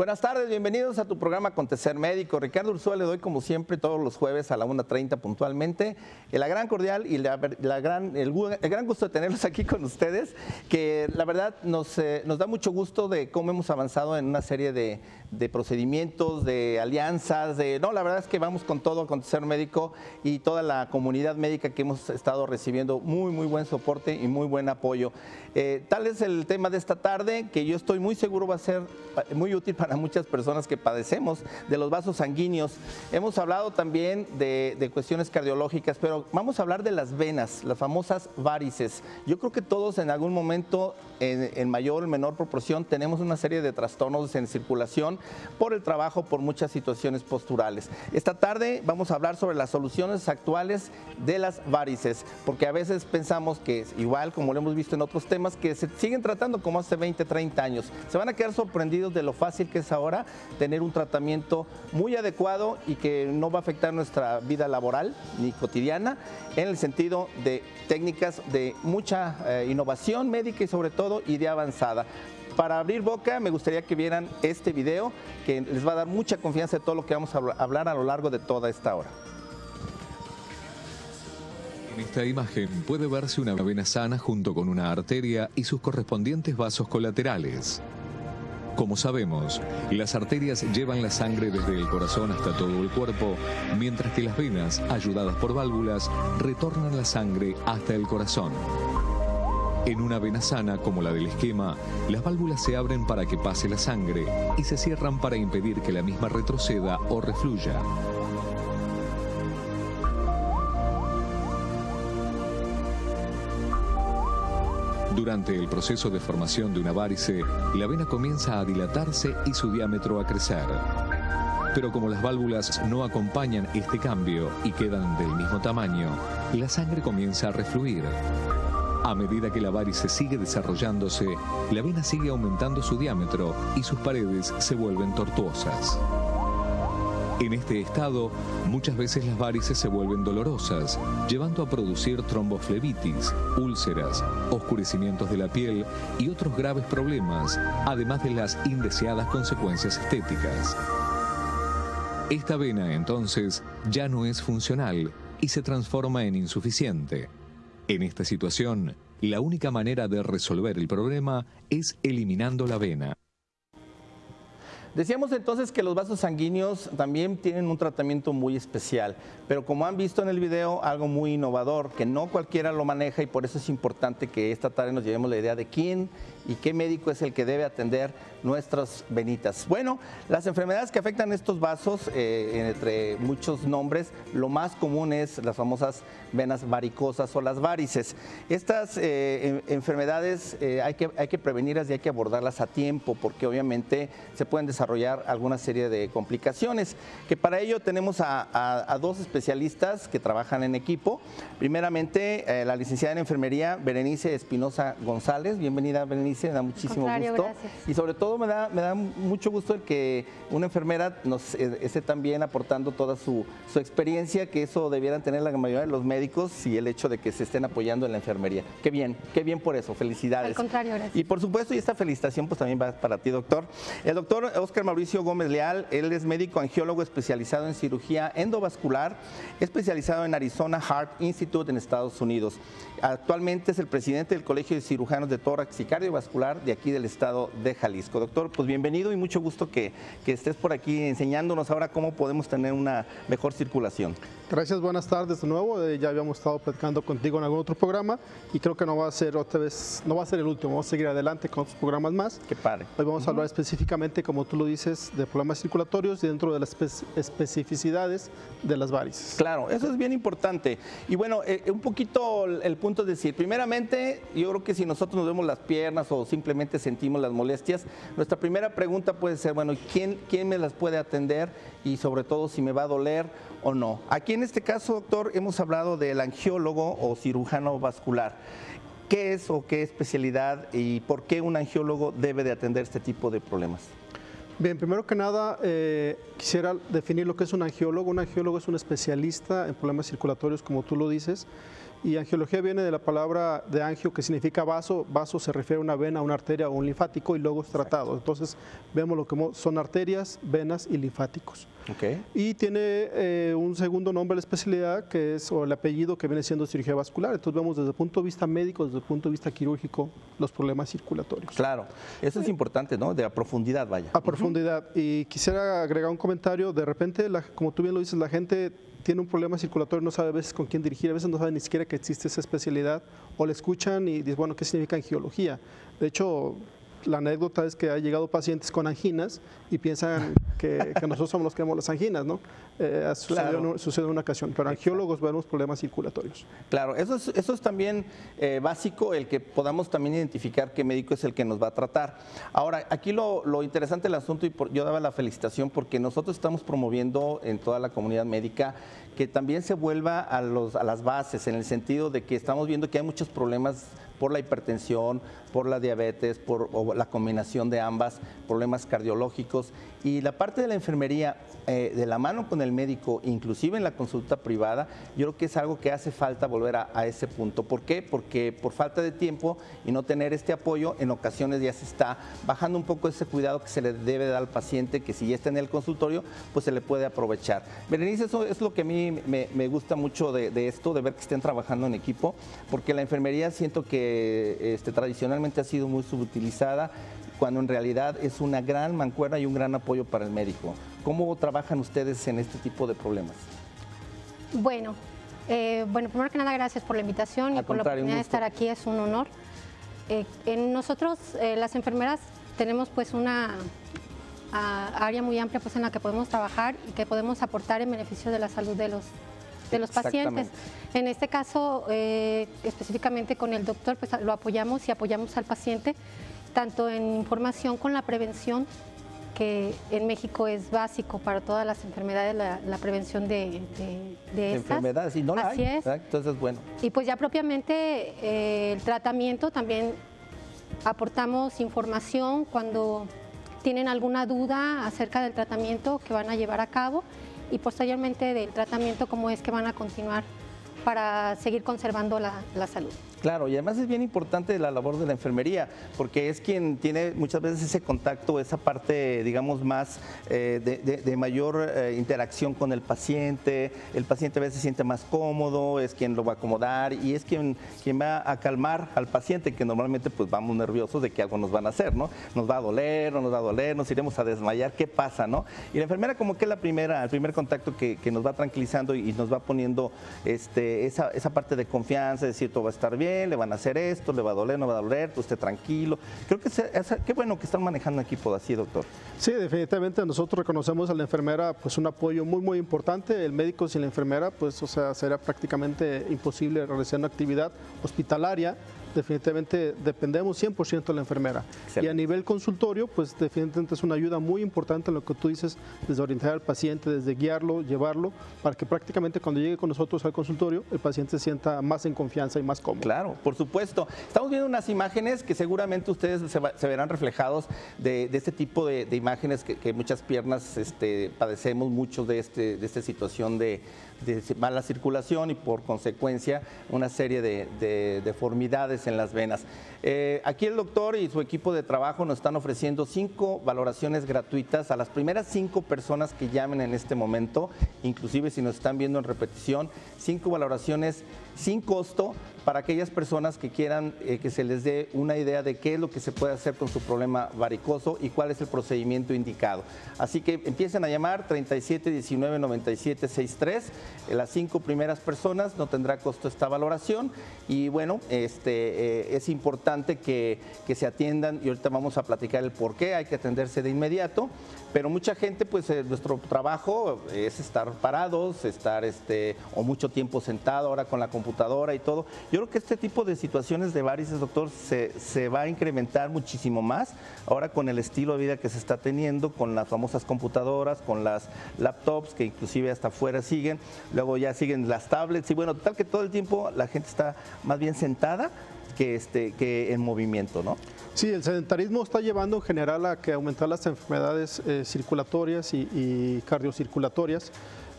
Buenas tardes, bienvenidos a tu programa Acontecer Médico. Ricardo Ursúa le doy como siempre todos los jueves a la 1.30 puntualmente. La gran cordial y la, gran, el, gran gusto de tenerlos aquí con ustedes, que la verdad nos, eh, nos da mucho gusto de cómo hemos avanzado en una serie de, de procedimientos, de alianzas, de... No, la verdad es que vamos con todo Acontecer Médico y toda la comunidad médica que hemos estado recibiendo muy, muy buen soporte y muy buen apoyo. Eh, tal es el tema de esta tarde, que yo estoy muy seguro va a ser muy útil para muchas personas que padecemos de los vasos sanguíneos. Hemos hablado también de, cuestiones cardiológicas, pero vamos a hablar de las venas, las famosas varices. Yo creo que todos en algún momento, en, mayor o menor proporción, tenemos una serie de trastornos en circulación por el trabajo, por muchas situaciones posturales. Esta tarde vamos a hablar sobre las soluciones actuales de las varices, porque a veces pensamos que es igual, como lo hemos visto en otros temas, que se siguen tratando como hace 20, 30 años. Se van a quedar sorprendidos de lo fácil que es ahora tener un tratamiento muy adecuado y que no va a afectar nuestra vida laboral ni cotidiana en el sentido de técnicas de mucha eh, innovación médica y sobre todo idea avanzada para abrir boca, me gustaría que vieran este video que les va a dar mucha confianza de todo lo que vamos a hablar a lo largo de toda esta hora. En esta imagen puede verse una vena sana junto con una arteria y sus correspondientes vasos colaterales. Como sabemos, las arterias llevan la sangre desde el corazón hasta todo el cuerpo, mientras que las venas, ayudadas por válvulas, retornan la sangre hasta el corazón. En una vena sana como la del esquema, las válvulas se abren para que pase la sangre y se cierran para impedir que la misma retroceda o refluya. Durante el proceso de formación de una varice, la vena comienza a dilatarse y su diámetro a crecer. Pero como las válvulas no acompañan este cambio y quedan del mismo tamaño, la sangre comienza a refluir. A medida que la varice sigue desarrollándose, la vena sigue aumentando su diámetro y sus paredes se vuelven tortuosas. En este estado, muchas veces las varices se vuelven dolorosas, llevando a producir tromboflebitis, úlceras, oscurecimientos de la piel y otros graves problemas, además de las indeseadas consecuencias estéticas. Esta vena entonces ya no es funcional y se transforma en insuficiente. En esta situación, la única manera de resolver el problema es eliminando la vena. Decíamos entonces que los vasos sanguíneos también tienen un tratamiento muy especial, pero como han visto en el video, algo muy innovador, que no cualquiera lo maneja y por eso es importante que esta tarde nos llevemos la idea de quién y qué médico es el que debe atender nuestras venitas. Bueno, las enfermedades que afectan estos vasos, eh, entre muchos nombres, lo más común es las famosas venas varicosas o las varices. Estas eh, enfermedades eh, hay, que, hay que prevenirlas y hay que abordarlas a tiempo porque obviamente se pueden desarrollar alguna serie de complicaciones, que para ello tenemos a, dos especialistas que trabajan en equipo. Primeramente, la licenciada en enfermería, Berenice Espinosa González. Bienvenida, Berenice, me da muchísimo gusto. Y sobre todo me da, me da mucho gusto el que una enfermera nos eh, esté también aportando toda su, su, experiencia, que eso debieran tener la mayoría de los médicos y el hecho de que se estén apoyando en la enfermería. Qué bien, qué bien por eso, felicidades. Al contrario, gracias. Y por supuesto, y esta felicitación pues también va para ti, doctor. El doctor Oscar Mauricio Gómez Leal, él es médico angiólogo especializado en cirugía endovascular, especializado en Arizona Heart Institute en Estados Unidos. Actualmente es el presidente del Colegio de Cirujanos de Tórax y Cardiovascular de aquí del estado de Jalisco. Doctor, pues bienvenido y mucho gusto que, estés por aquí enseñándonos ahora cómo podemos tener una mejor circulación. Gracias, buenas tardes de nuevo. Eh, ya habíamos estado platicando contigo en algún otro programa y creo que no va a ser otra vez, no va a ser el último, vamos a seguir adelante con otros programas más. Qué padre. Hoy vamos a hablar específicamente, como tú lo dices, de problemas circulatorios y dentro de las especificidades de las varices. Claro, eso es bien importante. Y bueno, eh, un poquito el punto es decir, primeramente, yo creo que si nosotros nos vemos las piernas o simplemente sentimos las molestias, nuestra primera pregunta puede ser, bueno, ¿quién, quién me las puede atender? Y sobre todo si me va a doler o no. Aquí en este caso, doctor, hemos hablado del angiólogo o cirujano vascular. ¿Qué es o qué especialidad y por qué un angiólogo debe de atender este tipo de problemas? Bien, primero que nada, eh, quisiera definir lo que es un angiólogo. Un angiólogo es un especialista en problemas circulatorios, como tú lo dices, Y angiología viene de la palabra de angio que significa vaso. Vaso se refiere a una vena, una arteria o un linfático y luego es tratado. Entonces vemos lo que son arterias, venas y linfáticos. Okay. Y tiene eh, un segundo nombre de la especialidad que es, o el apellido que viene siendo cirugía vascular. Entonces vemos desde el punto de vista médico, desde el punto de vista quirúrgico, los problemas circulatorios. Claro, eso es importante, ¿no? De a profundidad, vaya. A profundidad. Y quisiera agregar un comentario. De repente, como tú bien lo dices, la gente tiene un problema circulatorio, no sabe a veces con quién dirigir, a veces no sabe ni siquiera que existe esa especialidad, o le escuchan y dicen, bueno, ¿qué significa angiología? De hecho, la anécdota es que ha llegado pacientes con anginas y piensan que, nosotros somos los que vemos las anginas, ¿no? Eh, sucede, en una ocasión, pero angiólogos vemos problemas circulatorios. Claro, eso es, eso es también eh, básico, el que podamos también identificar qué médico es el que nos va a tratar. Ahora, aquí lo, interesante del asunto, y yo daba la felicitación porque nosotros estamos promoviendo en toda la comunidad médica que también se vuelva a, los, a las bases, en el sentido de que estamos viendo que hay muchos problemas por la hipertensión, por la diabetes, por la combinación de ambas, problemas cardiológicos. Y la parte de la enfermería, eh, de la mano con el médico, inclusive en la consulta privada, yo creo que es algo que hace falta volver a, ese punto. ¿Por qué? Porque por falta de tiempo y no tener este apoyo, en ocasiones ya se está bajando un poco ese cuidado que se le debe dar al paciente, que si ya está en el consultorio, pues se le puede aprovechar. Berenice, eso es lo que a mí me, gusta mucho de, de, esto, de ver que estén trabajando en equipo, porque la enfermería siento que este, tradicionalmente ha sido muy subutilizada cuando en realidad es una gran mancuerna y un gran apoyo para el médico. ¿Cómo trabajan ustedes en este tipo de problemas? Bueno, eh, bueno, primero que nada, gracias por la invitación y por la oportunidad de estar aquí, es un honor. Eh, en nosotros, eh, las enfermeras, tenemos pues una área muy amplia pues, en la que podemos trabajar y que podemos aportar en beneficio de la salud de los, de los pacientes. En este caso, específicamente con el doctor, pues lo apoyamos y apoyamos al paciente tanto en información con la prevención, que en México es básico para todas las enfermedades, la, prevención de, de, Enfermedades, y no la Así Es. Entonces, bueno. Y pues ya propiamente eh, el tratamiento también aportamos información cuando tienen alguna duda acerca del tratamiento que van a llevar a cabo y posteriormente del tratamiento cómo es que van a continuar para seguir conservando la salud. Claro, y además es bien importante la labor de la enfermería, porque es quien tiene muchas veces ese contacto, esa parte, digamos, más eh, de, mayor eh, interacción con el paciente. El paciente a veces se siente más cómodo, es quien lo va a acomodar y es quien, quien va a calmar al paciente, que normalmente pues vamos nerviosos de que algo nos van a hacer, ¿no? Nos va a doler, no nos va a doler, nos iremos a desmayar, ¿qué pasa, no? Y la enfermera como que es la primera, el primer contacto que, nos va tranquilizando y, nos va poniendo este, esa, esa parte de confianza, decir todo va a estar bien le van a hacer esto, le va a doler, no va a doler, usted tranquilo. Creo que es, qué bueno que están manejando equipo así, doctor. Sí, definitivamente nosotros reconocemos a la enfermera pues un apoyo muy muy importante. El médico sin la enfermera pues o sea, será prácticamente imposible realizar una actividad hospitalaria definitivamente dependemos 100% de la enfermera. Y a nivel consultorio, pues definitivamente es una ayuda muy importante en lo que tú dices, desde orientar al paciente, desde guiarlo, llevarlo, para que prácticamente cuando llegue con nosotros al consultorio, el paciente se sienta más en confianza y más cómodo. Claro, por supuesto. Estamos viendo unas imágenes que seguramente ustedes se, verán reflejados de, este tipo de, imágenes que, muchas piernas este, padecemos mucho de, este, de esta situación de de mala circulación y por consecuencia una serie de, deformidades en las venas. Eh, aquí el doctor y su equipo de trabajo nos están ofreciendo cinco valoraciones gratuitas a las primeras cinco personas que llamen en este momento, inclusive si nos están viendo en repetición, cinco valoraciones sin costo para aquellas personas que quieran eh, que se les dé una idea de qué es lo que se puede hacer con su problema varicoso y cuál es el procedimiento indicado. Así que empiecen a llamar 37 19 97 63. Las cinco primeras personas no tendrá costo esta valoración y bueno, este, eh, es importante que, que, se atiendan y ahorita vamos a platicar el por qué hay que atenderse de inmediato. Pero mucha gente, pues eh, nuestro trabajo es estar parados, estar este, o mucho tiempo sentado ahora con la computadora y todo. Yo creo que este tipo de situaciones de varices, doctor, se, se va a incrementar muchísimo más ahora con el estilo de vida que se está teniendo, con las famosas computadoras, con las laptops que inclusive hasta afuera siguen, luego ya siguen las tablets y bueno, tal que todo el tiempo la gente está más bien sentada que, este, que en movimiento, ¿no? Sí, el sedentarismo está llevando en general a que aumentar las enfermedades eh, circulatorias y, cardiocirculatorias,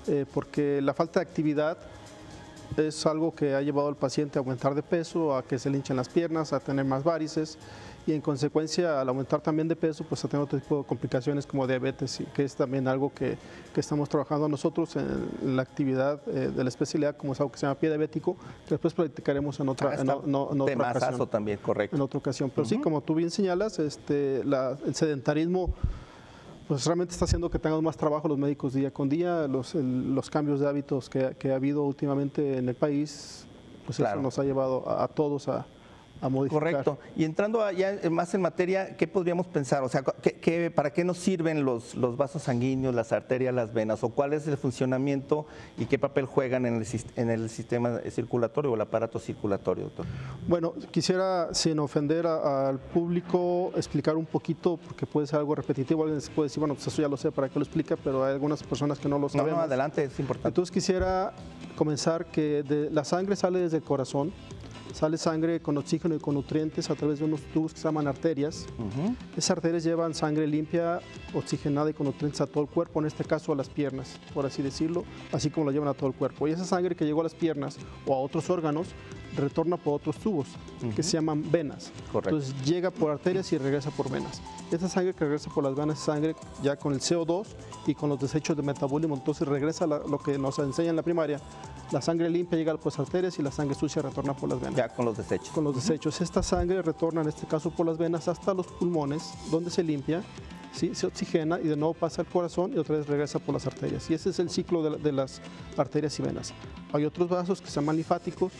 eh, porque la falta de actividad es algo que ha llevado al paciente a aumentar de peso, a que se le hinchen las piernas, a tener más varices y en consecuencia al aumentar también de peso pues a tener otro tipo de complicaciones como diabetes y que es también algo que, que estamos trabajando nosotros en, la actividad eh, de la especialidad como es algo que se llama pie diabético que después platicaremos en otra, ah, en, otra ocasión. también correcto. En otra ocasión. Pero sí como tú bien señalas este el sedentarismo pues realmente está haciendo que tengamos más trabajo los médicos día con día, los, los cambios de hábitos que, que, ha habido últimamente en el país, pues eso nos ha llevado a todos a, Correcto. Y entrando ya más en materia, ¿qué podríamos pensar? O sea, para qué nos sirven los, los vasos sanguíneos, las arterias, las venas? ¿O cuál es el funcionamiento y qué papel juegan en el, en el sistema circulatorio o el aparato circulatorio, doctor? Bueno, quisiera, sin ofender al público, explicar un poquito, porque puede ser algo repetitivo. Alguien puede decir, bueno, pues eso ya lo sé, ¿para qué lo explica? Pero hay algunas personas que no lo saben. No, no, adelante, es importante. Entonces quisiera comenzar que de, la sangre sale desde el corazón sale sangre con oxígeno y con nutrientes a través de unos tubos que se llaman arterias. Esas arterias llevan sangre limpia, oxigenada y con nutrientes a todo el cuerpo, en este caso a las piernas, por así decirlo, así como la llevan a todo el cuerpo. Y esa sangre que llegó a las piernas o a otros órganos retorna por otros tubos que se llaman venas. Entonces llega por arterias y regresa por venas. Esta sangre que regresa por las venas es sangre ya con el CO2 y con los desechos de metabolismo. Entonces regresa lo que nos enseña en la primaria. La sangre limpia llega por las arterias y la sangre sucia retorna por las venas. Ya con los desechos. Con los desechos. Esta sangre retorna en este caso por las venas hasta los pulmones, donde se limpia ¿sí? se oxigena y de nuevo pasa al corazón y otra vez regresa por las arterias. Y ese es el ciclo de, de, las arterias y venas. Hay otros vasos que se llaman linfáticos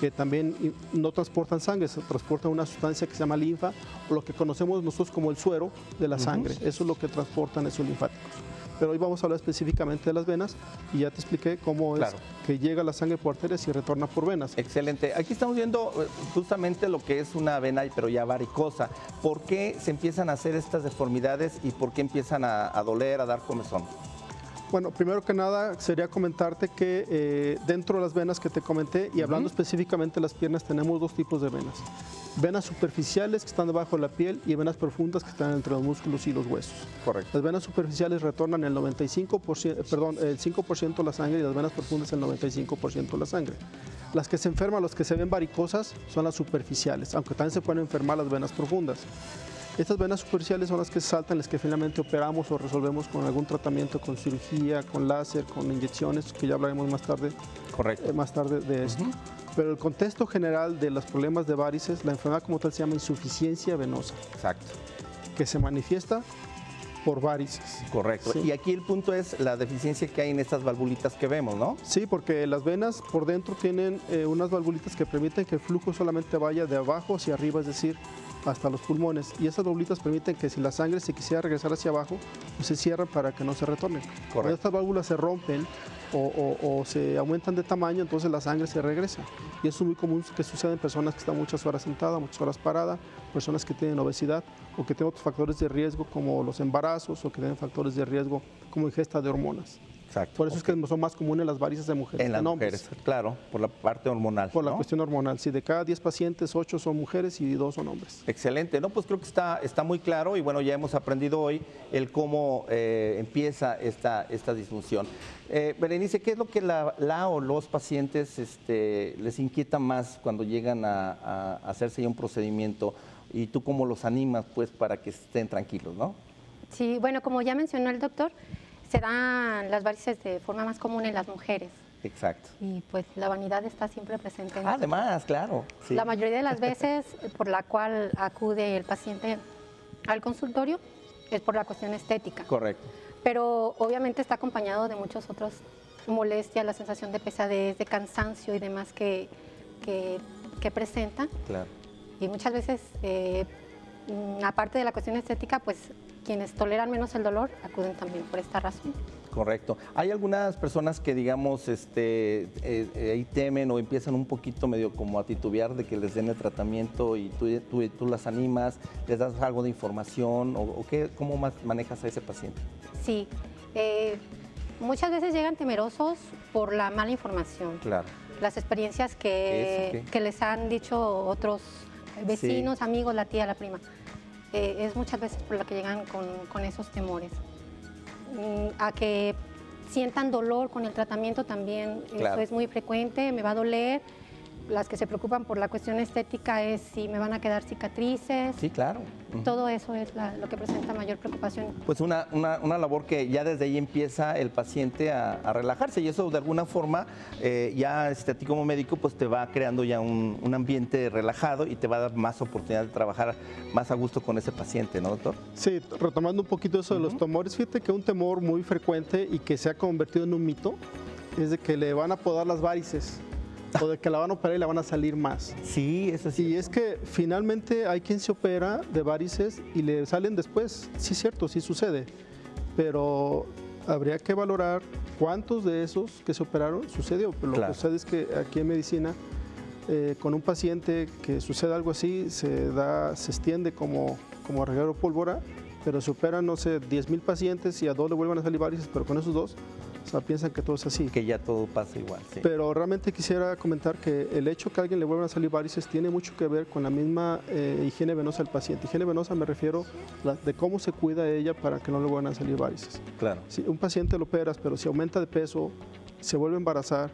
que también no transportan sangre, se transportan una sustancia que se llama linfa, o lo que conocemos nosotros como el suero de la sangre. Eso es lo que transportan esos linfáticos. Pero hoy vamos a hablar específicamente de las venas y ya te expliqué cómo es que llega la sangre por arterias y retorna por venas. Excelente. Aquí estamos viendo eh, justamente lo que es una vena, pero ya varicosa. ¿Por qué se empiezan a hacer estas deformidades y por qué empiezan a, a doler, a dar comezón? Bueno, primero que nada sería comentarte que eh, dentro de las venas que te comenté y hablando específicamente de las piernas tenemos dos tipos de venas. Venas superficiales que están debajo de la piel y venas profundas que están entre los músculos y los huesos. Correcto. Las venas superficiales retornan el 95%, perdón, el 5% de la sangre y las venas profundas el 95% de la sangre. Las que se enferman, las que se ven varicosas, son las superficiales, aunque también se pueden enfermar las venas profundas. Estas venas superficiales son las que saltan, las que finalmente operamos o resolvemos con algún tratamiento, con cirugía, con láser, con inyecciones, que ya hablaremos más tarde. Correcto. Eh, más tarde de esto. Pero el contexto general de los problemas de varices, la enfermedad como tal se llama insuficiencia venosa. Exacto. Que se manifiesta por varices. Correcto. Y aquí el punto es la deficiencia que hay en estas valvulitas que vemos, ¿no? Sí, porque las venas por dentro tienen eh, unas valvulitas que permiten que el flujo solamente vaya de abajo hacia arriba, es decir, hasta los pulmones y esas valvulitas permiten que si la sangre se quisiera regresar hacia abajo, pues se cierran para que no se retorne. Cuando estas válvulas se rompen o, se aumentan de tamaño, entonces la sangre se regresa. Y eso es muy común que suceda en personas que están muchas horas sentadas, muchas horas paradas, personas que tienen obesidad o que tienen otros factores de riesgo como los embarazos o que tienen factores de riesgo como ingesta de hormonas. Por eso es que son más comunes las varices de mujeres. En las mujeres, claro, por la parte hormonal. Por la cuestión hormonal. Si de cada 10 pacientes, 8 son mujeres y 2 son hombres. Excelente. No, pues creo que está, está muy claro y bueno, ya hemos aprendido hoy el cómo eh, empieza esta, esta disfunción. Eh, Berenice, ¿qué es lo que la, o los pacientes este, les inquieta más cuando llegan a, a hacerse ya un procedimiento? Y tú cómo los animas pues para que estén tranquilos, ¿no? Sí, bueno, como ya mencionó el doctor, se dan las varices de forma más común en las mujeres. Exacto. Y pues la vanidad está siempre presente. En Además, claro. La mayoría de las veces por la cual acude el paciente al consultorio es por la cuestión estética. Correcto. Pero obviamente está acompañado de muchos otros molestias, la sensación de pesadez, de cansancio y demás que, que, presenta. Claro. Y muchas veces, eh, aparte de la cuestión estética, pues quienes toleran menos el dolor acuden también por esta razón. Correcto. Hay algunas personas que, digamos, este, eh, eh, temen o empiezan un poquito medio como a titubear de que les den el tratamiento y tú, tú, tú las animas, les das algo de información o, qué, cómo más manejas a ese paciente. Sí. Eh, muchas veces llegan temerosos por la mala información. Claro. Las experiencias que, que les han dicho otros vecinos, amigos, la tía, la prima. Eh, es muchas veces por la que llegan con, esos temores. Mm, a que sientan dolor con el tratamiento también, eso es muy frecuente, me va a doler las que se preocupan por la cuestión estética es si me van a quedar cicatrices. Sí, claro. Todo eso es lo que presenta mayor preocupación. Pues una, una, labor que ya desde ahí empieza el paciente a, relajarse y eso de alguna forma eh, ya este, a ti como médico pues te va creando ya un, un, ambiente relajado y te va a dar más oportunidad de trabajar más a gusto con ese paciente, ¿no, doctor? Sí, retomando un poquito eso de los tumores, fíjate que un temor muy frecuente y que se ha convertido en un mito es de que le van a podar las varices o de que la van a operar y la van a salir más. Sí, eso sí. Y es que finalmente hay quien se opera de varices y le salen después. Sí, cierto, sí sucede. Pero habría que valorar cuántos de esos que se operaron sucedió. Lo que sucede es que aquí en medicina, eh, con un paciente que sucede algo así, se, da, se extiende como, como reguero pólvora, pero se operan, no sé, 10 mil pacientes y a dos le vuelven a salir varices, pero con esos dos o sea, piensan que todo es así. Que ya todo pasa igual, sí. Pero realmente quisiera comentar que el hecho que a alguien le vuelvan a salir varices tiene mucho que ver con la misma eh, higiene venosa del paciente. Higiene venosa me refiero de cómo se cuida ella para que no le vuelvan a salir varices. Claro. Si un paciente lo operas, pero si aumenta de peso, se vuelve a embarazar,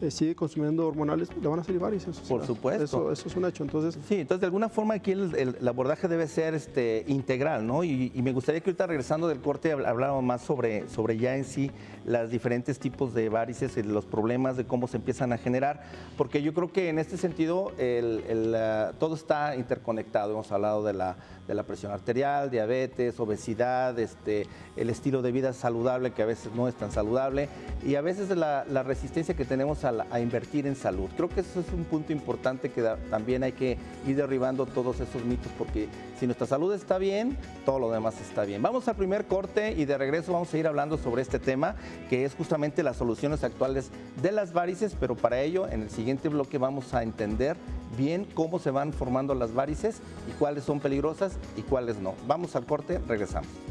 eh, sigue consumiendo hormonales, le van a salir varices. Por supuesto. Eso, eso, es un hecho. Entonces, sí, entonces de alguna forma aquí el, abordaje debe ser este, integral, ¿no? Y, me gustaría que ahorita regresando del corte habláramos más sobre, sobre ya en sí los diferentes tipos de varices y los problemas de cómo se empiezan a generar, porque yo creo que en este sentido el, todo está interconectado. Hemos hablado de la, de la presión arterial, diabetes, obesidad, este, el estilo de vida saludable que a veces no es tan saludable y a veces la, resistencia que tenemos a, invertir en salud. Creo que eso es un punto importante que también hay que ir derribando todos esos mitos porque si nuestra salud está bien, todo lo demás está bien. Vamos al primer corte y de regreso vamos a ir hablando sobre este tema que es justamente las soluciones actuales de las varices, pero para ello en el siguiente bloque vamos a entender bien cómo se van formando las varices y cuáles son peligrosas y cuáles no. Vamos al corte, regresamos.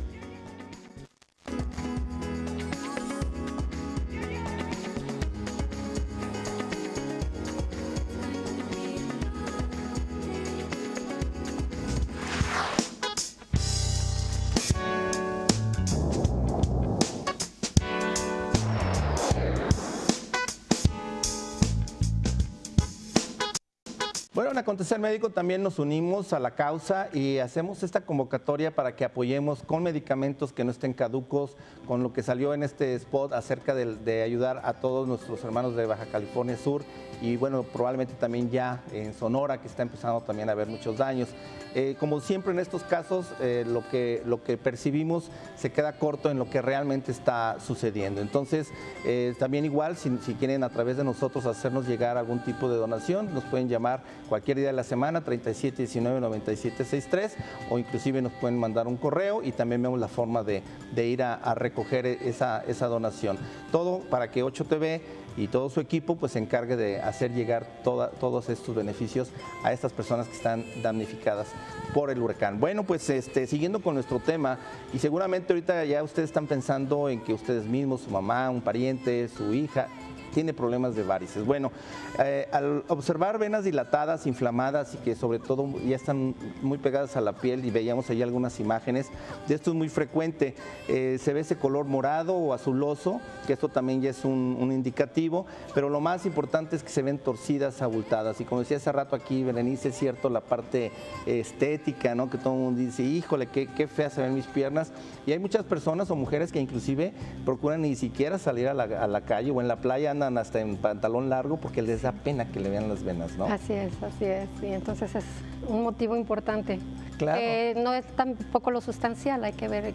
Acontecer Médico también nos unimos a la causa y hacemos esta convocatoria para que apoyemos con medicamentos que no estén caducos, con lo que salió en este spot acerca de, ayudar a todos nuestros hermanos de Baja California Sur y bueno, probablemente también ya en Sonora, que está empezando también a haber muchos daños. Eh, como siempre en estos casos, eh, lo, que, lo que percibimos se queda corto en lo que realmente está sucediendo. Entonces, eh, también igual, si, si, quieren a través de nosotros hacernos llegar algún tipo de donación, nos pueden llamar cualquier día de la semana, 3719-9763, o inclusive nos pueden mandar un correo y también vemos la forma de, ir a, recoger esa, esa donación. Todo para que 8TV y todo su equipo pues se encargue de hacer llegar todos estos beneficios a estas personas que están damnificadas por el huracán. Bueno, pues este, siguiendo con nuestro tema, y seguramente ahorita ya ustedes están pensando en que ustedes mismos, su mamá, un pariente, su hija, tiene problemas de varices. Bueno, eh, al observar venas dilatadas, inflamadas y que sobre todo ya están muy pegadas a la piel y veíamos ahí algunas imágenes, de esto es muy frecuente. Eh, se ve ese color morado o azuloso, que esto también ya es un, indicativo, pero lo más importante es que se ven torcidas, abultadas. Y como decía hace rato aquí, Berenice, es cierto, la parte estética, ¿no? Que todo el mundo dice, híjole, qué, qué feas se ven mis piernas. Y hay muchas personas o mujeres que inclusive procuran ni siquiera salir a la, a la calle o en la playa hasta en pantalón largo porque les da pena que le vean las venas, ¿no? Así es, así es. Y entonces es un motivo importante. Claro. no es tampoco lo sustancial, hay que ver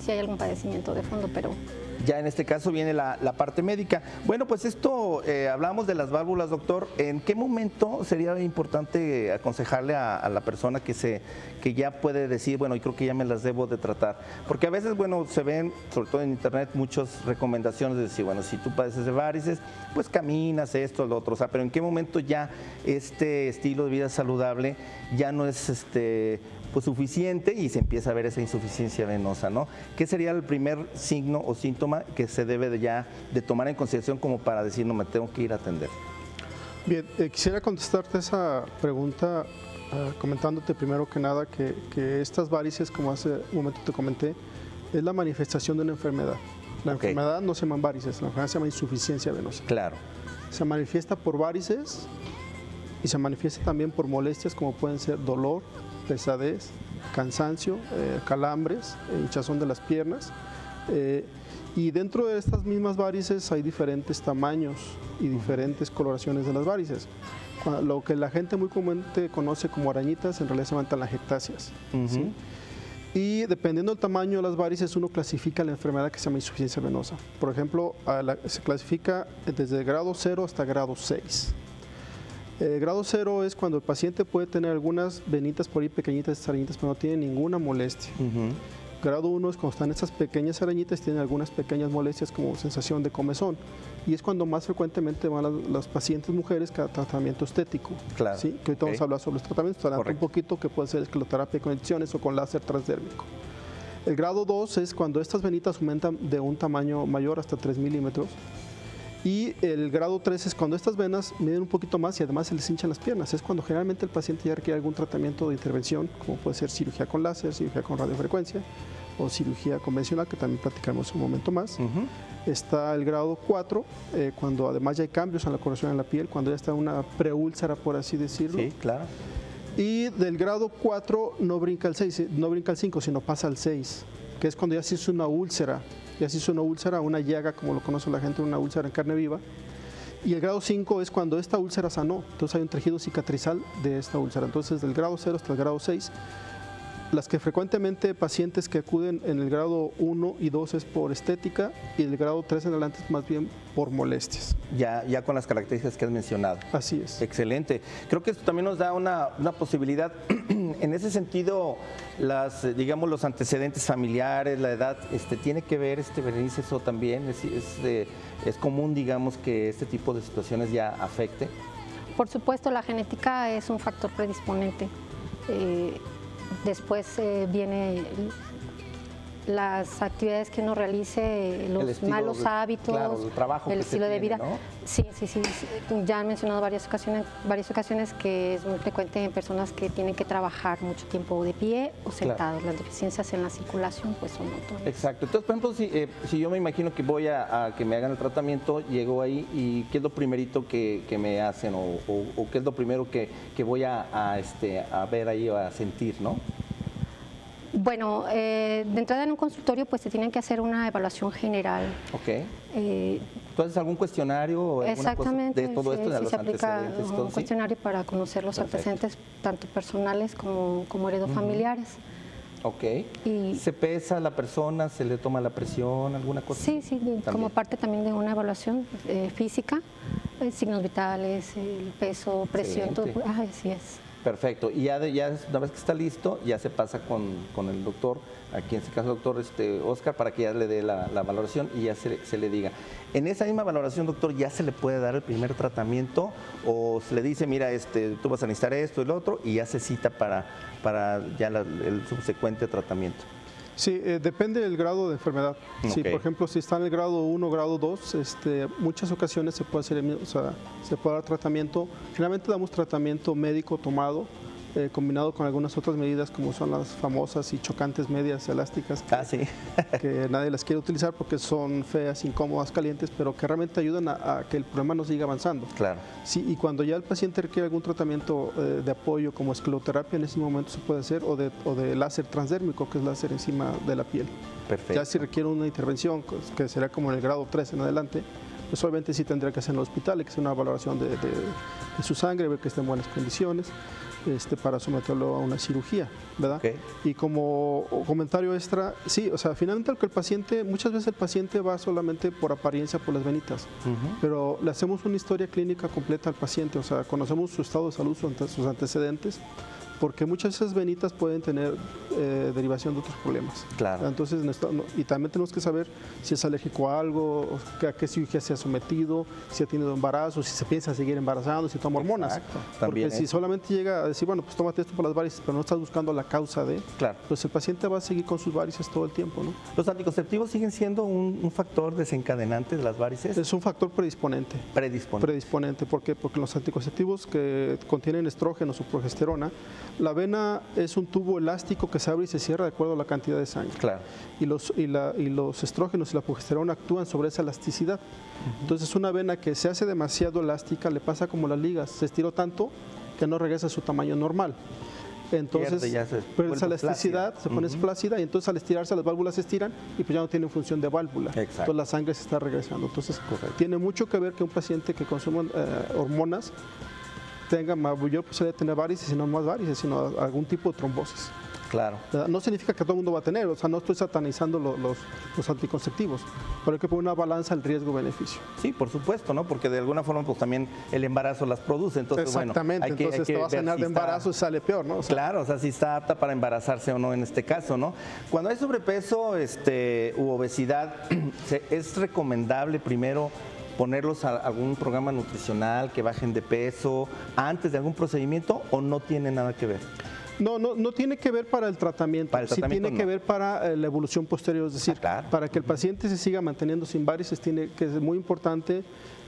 si hay algún padecimiento de fondo, pero ya en este caso viene la, parte médica. Bueno, pues esto, eh, hablamos de las válvulas, doctor. ¿En qué momento sería importante aconsejarle a, la persona que, se, que ya puede decir, bueno, yo creo que ya me las debo de tratar? Porque a veces, bueno, se ven, sobre todo en internet, muchas recomendaciones de decir, bueno, si tú padeces de varices, pues caminas, esto, lo otro. O sea, pero ¿en qué momento ya este estilo de vida saludable ya no es este pues suficiente y se empieza a ver esa insuficiencia venosa, ¿no? ¿Qué sería el primer signo o síntoma que se debe de ya de tomar en consideración como para decir, no, me tengo que ir a atender? Bien, eh, quisiera contestarte esa pregunta ah, comentándote primero que nada que, que estas varices, como hace un momento te comenté, es la manifestación de una enfermedad. La enfermedad no se llama varices, la enfermedad se llama insuficiencia venosa. Claro. Se manifiesta por varices y se manifiesta también por molestias como pueden ser dolor, pesadez, cansancio, eh, calambres, eh, hinchazón de las piernas. Eh, y dentro de estas mismas varices hay diferentes tamaños y diferentes coloraciones de las varices. Lo que la gente muy comúnmente conoce como arañitas, en realidad se llaman talangectáceas. Y dependiendo del tamaño de las varices, uno clasifica la enfermedad que se llama insuficiencia venosa. Por ejemplo, se clasifica desde grado 0 hasta grado 6. El grado 0 es cuando el paciente puede tener algunas venitas por ahí pequeñitas, arañitas, pero no tiene ninguna molestia. Grado 1 es cuando están estas pequeñas arañitas y tienen algunas pequeñas molestias como sensación de comezón. Y es cuando más frecuentemente van las, pacientes mujeres cada tratamiento estético. Claro. ¿sí? Que ahorita vamos a hablar sobre los tratamientos, un poquito que puede ser escleroterapia con inyecciones o con láser transdérmico. El grado 2 es cuando estas venitas aumentan de un tamaño mayor hasta 3 milímetros y el grado 3 es cuando estas venas miden un poquito más y además se les hinchan las piernas. Es cuando generalmente el paciente ya requiere algún tratamiento de intervención, como puede ser cirugía con láser, cirugía con radiofrecuencia o cirugía convencional, que también practicamos un momento más. Está el grado 4, eh, cuando además ya hay cambios en la coloración en la piel, cuando ya está una preúlcera, por así decirlo. Sí, claro. Y del grado 4 no brinca al 6, no brinca al 5, sino pasa al 6, que es cuando ya se hizo una úlcera y así es una úlcera, una llaga, como lo conoce la gente, una úlcera en carne viva. Y el grado 5 es cuando esta úlcera sanó, entonces hay un tejido cicatrizal de esta úlcera. Entonces, del grado 0 hasta el grado 6 las que frecuentemente pacientes que acuden en el grado 1 y 2 es por estética y el grado 3 en adelante es más bien por molestias. Ya, ya con las características que has mencionado. Así es. Excelente. Creo que esto también nos da una, posibilidad. en ese sentido, las, digamos, los antecedentes familiares, la edad, este, ¿tiene que ver, este Berenice, eso también? Es, es, es común, digamos, que este tipo de situaciones ya afecte. Por supuesto, la genética es un factor predisponente. Eh, Después eh, viene las actividades que uno realice, los malos hábitos, el, estilo de vida. Sí, sí, sí, Ya han mencionado varias ocasiones, varias ocasiones que es muy frecuente en personas que tienen que trabajar mucho tiempo de pie o sentados. Las deficiencias en la circulación pues son notorias. Exacto. Entonces, por ejemplo, si, eh, yo me imagino que voy a, que me hagan el tratamiento, llego ahí y ¿qué es lo primerito que, me hacen o, qué es lo primero que, voy a, este, a ver ahí o a sentir, ¿no? Bueno, eh, de entrada en un consultorio pues se tienen que hacer una evaluación general. Ok. Eh, ¿Tú algún cuestionario o exactamente, de todo esto? De sí, se aplica un cuestionario para conocer los antecedentes tanto personales como, como heredofamiliares. Ok. Y ¿Se pesa la persona? ¿Se le toma la presión? ¿Alguna cosa? Sí, sí, como parte también de una evaluación eh, física, eh, signos vitales, el peso, presión, todo. así es. Perfecto. Y ya, ya una vez que está listo, ya se pasa con, el doctor, aquí en este caso el doctor este, Oscar, para que ya le dé la, valoración y ya se, le diga. En esa misma valoración, doctor, ya se le puede dar el primer tratamiento o se le dice, mira, este, tú vas a necesitar esto lo otro, y ya se cita para, para ya el subsecuente tratamiento. Sí, eh, depende del grado de enfermedad. Sí, por ejemplo, si está en el grado 1, grado 2, este, muchas ocasiones se puede hacer, o sea, se puede dar tratamiento. Generalmente damos tratamiento médico tomado eh, combinado con algunas otras medidas como son las famosas y chocantes medias elásticas que, ah, que nadie las quiere utilizar porque son feas, incómodas, calientes, pero que realmente ayudan a, que el problema no siga avanzando. Claro. Sí, y cuando ya el paciente requiere algún tratamiento eh, de apoyo como escleroterapia, en ese momento se puede hacer, o de, o de láser transdérmico, que es láser encima de la piel. Perfecto. Ya si requiere una intervención, que será como en el grado 3 en adelante, pues obviamente sí tendría que hacer en el hospital, hay que hacer una valoración de, de, de su sangre, ver que esté en buenas condiciones este, para someterlo a una cirugía, ¿verdad? Y como comentario extra, sí, o sea, finalmente que el paciente, muchas veces el paciente va solamente por apariencia por las venitas, pero le hacemos una historia clínica completa al paciente, o sea, conocemos su estado de salud, sus antecedentes, porque muchas de esas venitas pueden tener eh, derivación de otros problemas. Claro. Entonces, y también tenemos que saber si es alérgico a algo, a qué cirugía se ha sometido, si ha tenido embarazo, si se piensa seguir embarazando, si toma hormonas. Exacto. Porque si solamente llega a decir, bueno, pues tómate esto por las varices, pero no estás buscando la causa de, claro. pues el paciente va a seguir con sus varices todo el tiempo. ¿no? ¿Los anticonceptivos siguen siendo un, factor desencadenante de las varices? Es un factor predisponente. Predisponente. Predisponente, ¿por qué? Porque los anticonceptivos que contienen estrógenos o progesterona La vena es un tubo elástico que se abre y se cierra de acuerdo a la cantidad de sangre. Claro. Y los, y, los estrógenos y la progesterona actúan sobre esa elasticidad. Entonces, una vena que se hace demasiado elástica le pasa como las ligas, se estiró tanto que no regresa a su tamaño normal. Entonces, pierde esa elasticidad, se pone uh y entonces al estirarse las válvulas se estiran y pues ya no tienen función de válvula. Entonces la sangre se está regresando. Entonces, tiene mucho que ver que un paciente que consume eh, hormonas tenga mayor posibilidad de tener varices, sino más varices, sino algún tipo de trombosis. Claro. No significa que todo el mundo va a tener, o sea, no estoy satanizando los, los, anticonceptivos, pero hay que poner una balanza el riesgo-beneficio. Sí, por supuesto, ¿no? Porque de alguna forma, pues también el embarazo las produce, entonces, Exactamente, bueno, hay que, entonces te vas a llenar de embarazo y sale peor, ¿no? claro, o sea, si está apta para embarazarse o no en este caso, ¿no? Cuando hay sobrepeso este, u obesidad, ¿es recomendable primero ponerlos a algún programa nutricional que bajen de peso antes de algún procedimiento o no tiene nada que ver? No, no, no tiene que ver para el tratamiento, sí tiene que ver para eh, la evolución posterior, es decir, ah, para que el paciente se siga manteniendo sin varices, tiene que es muy importante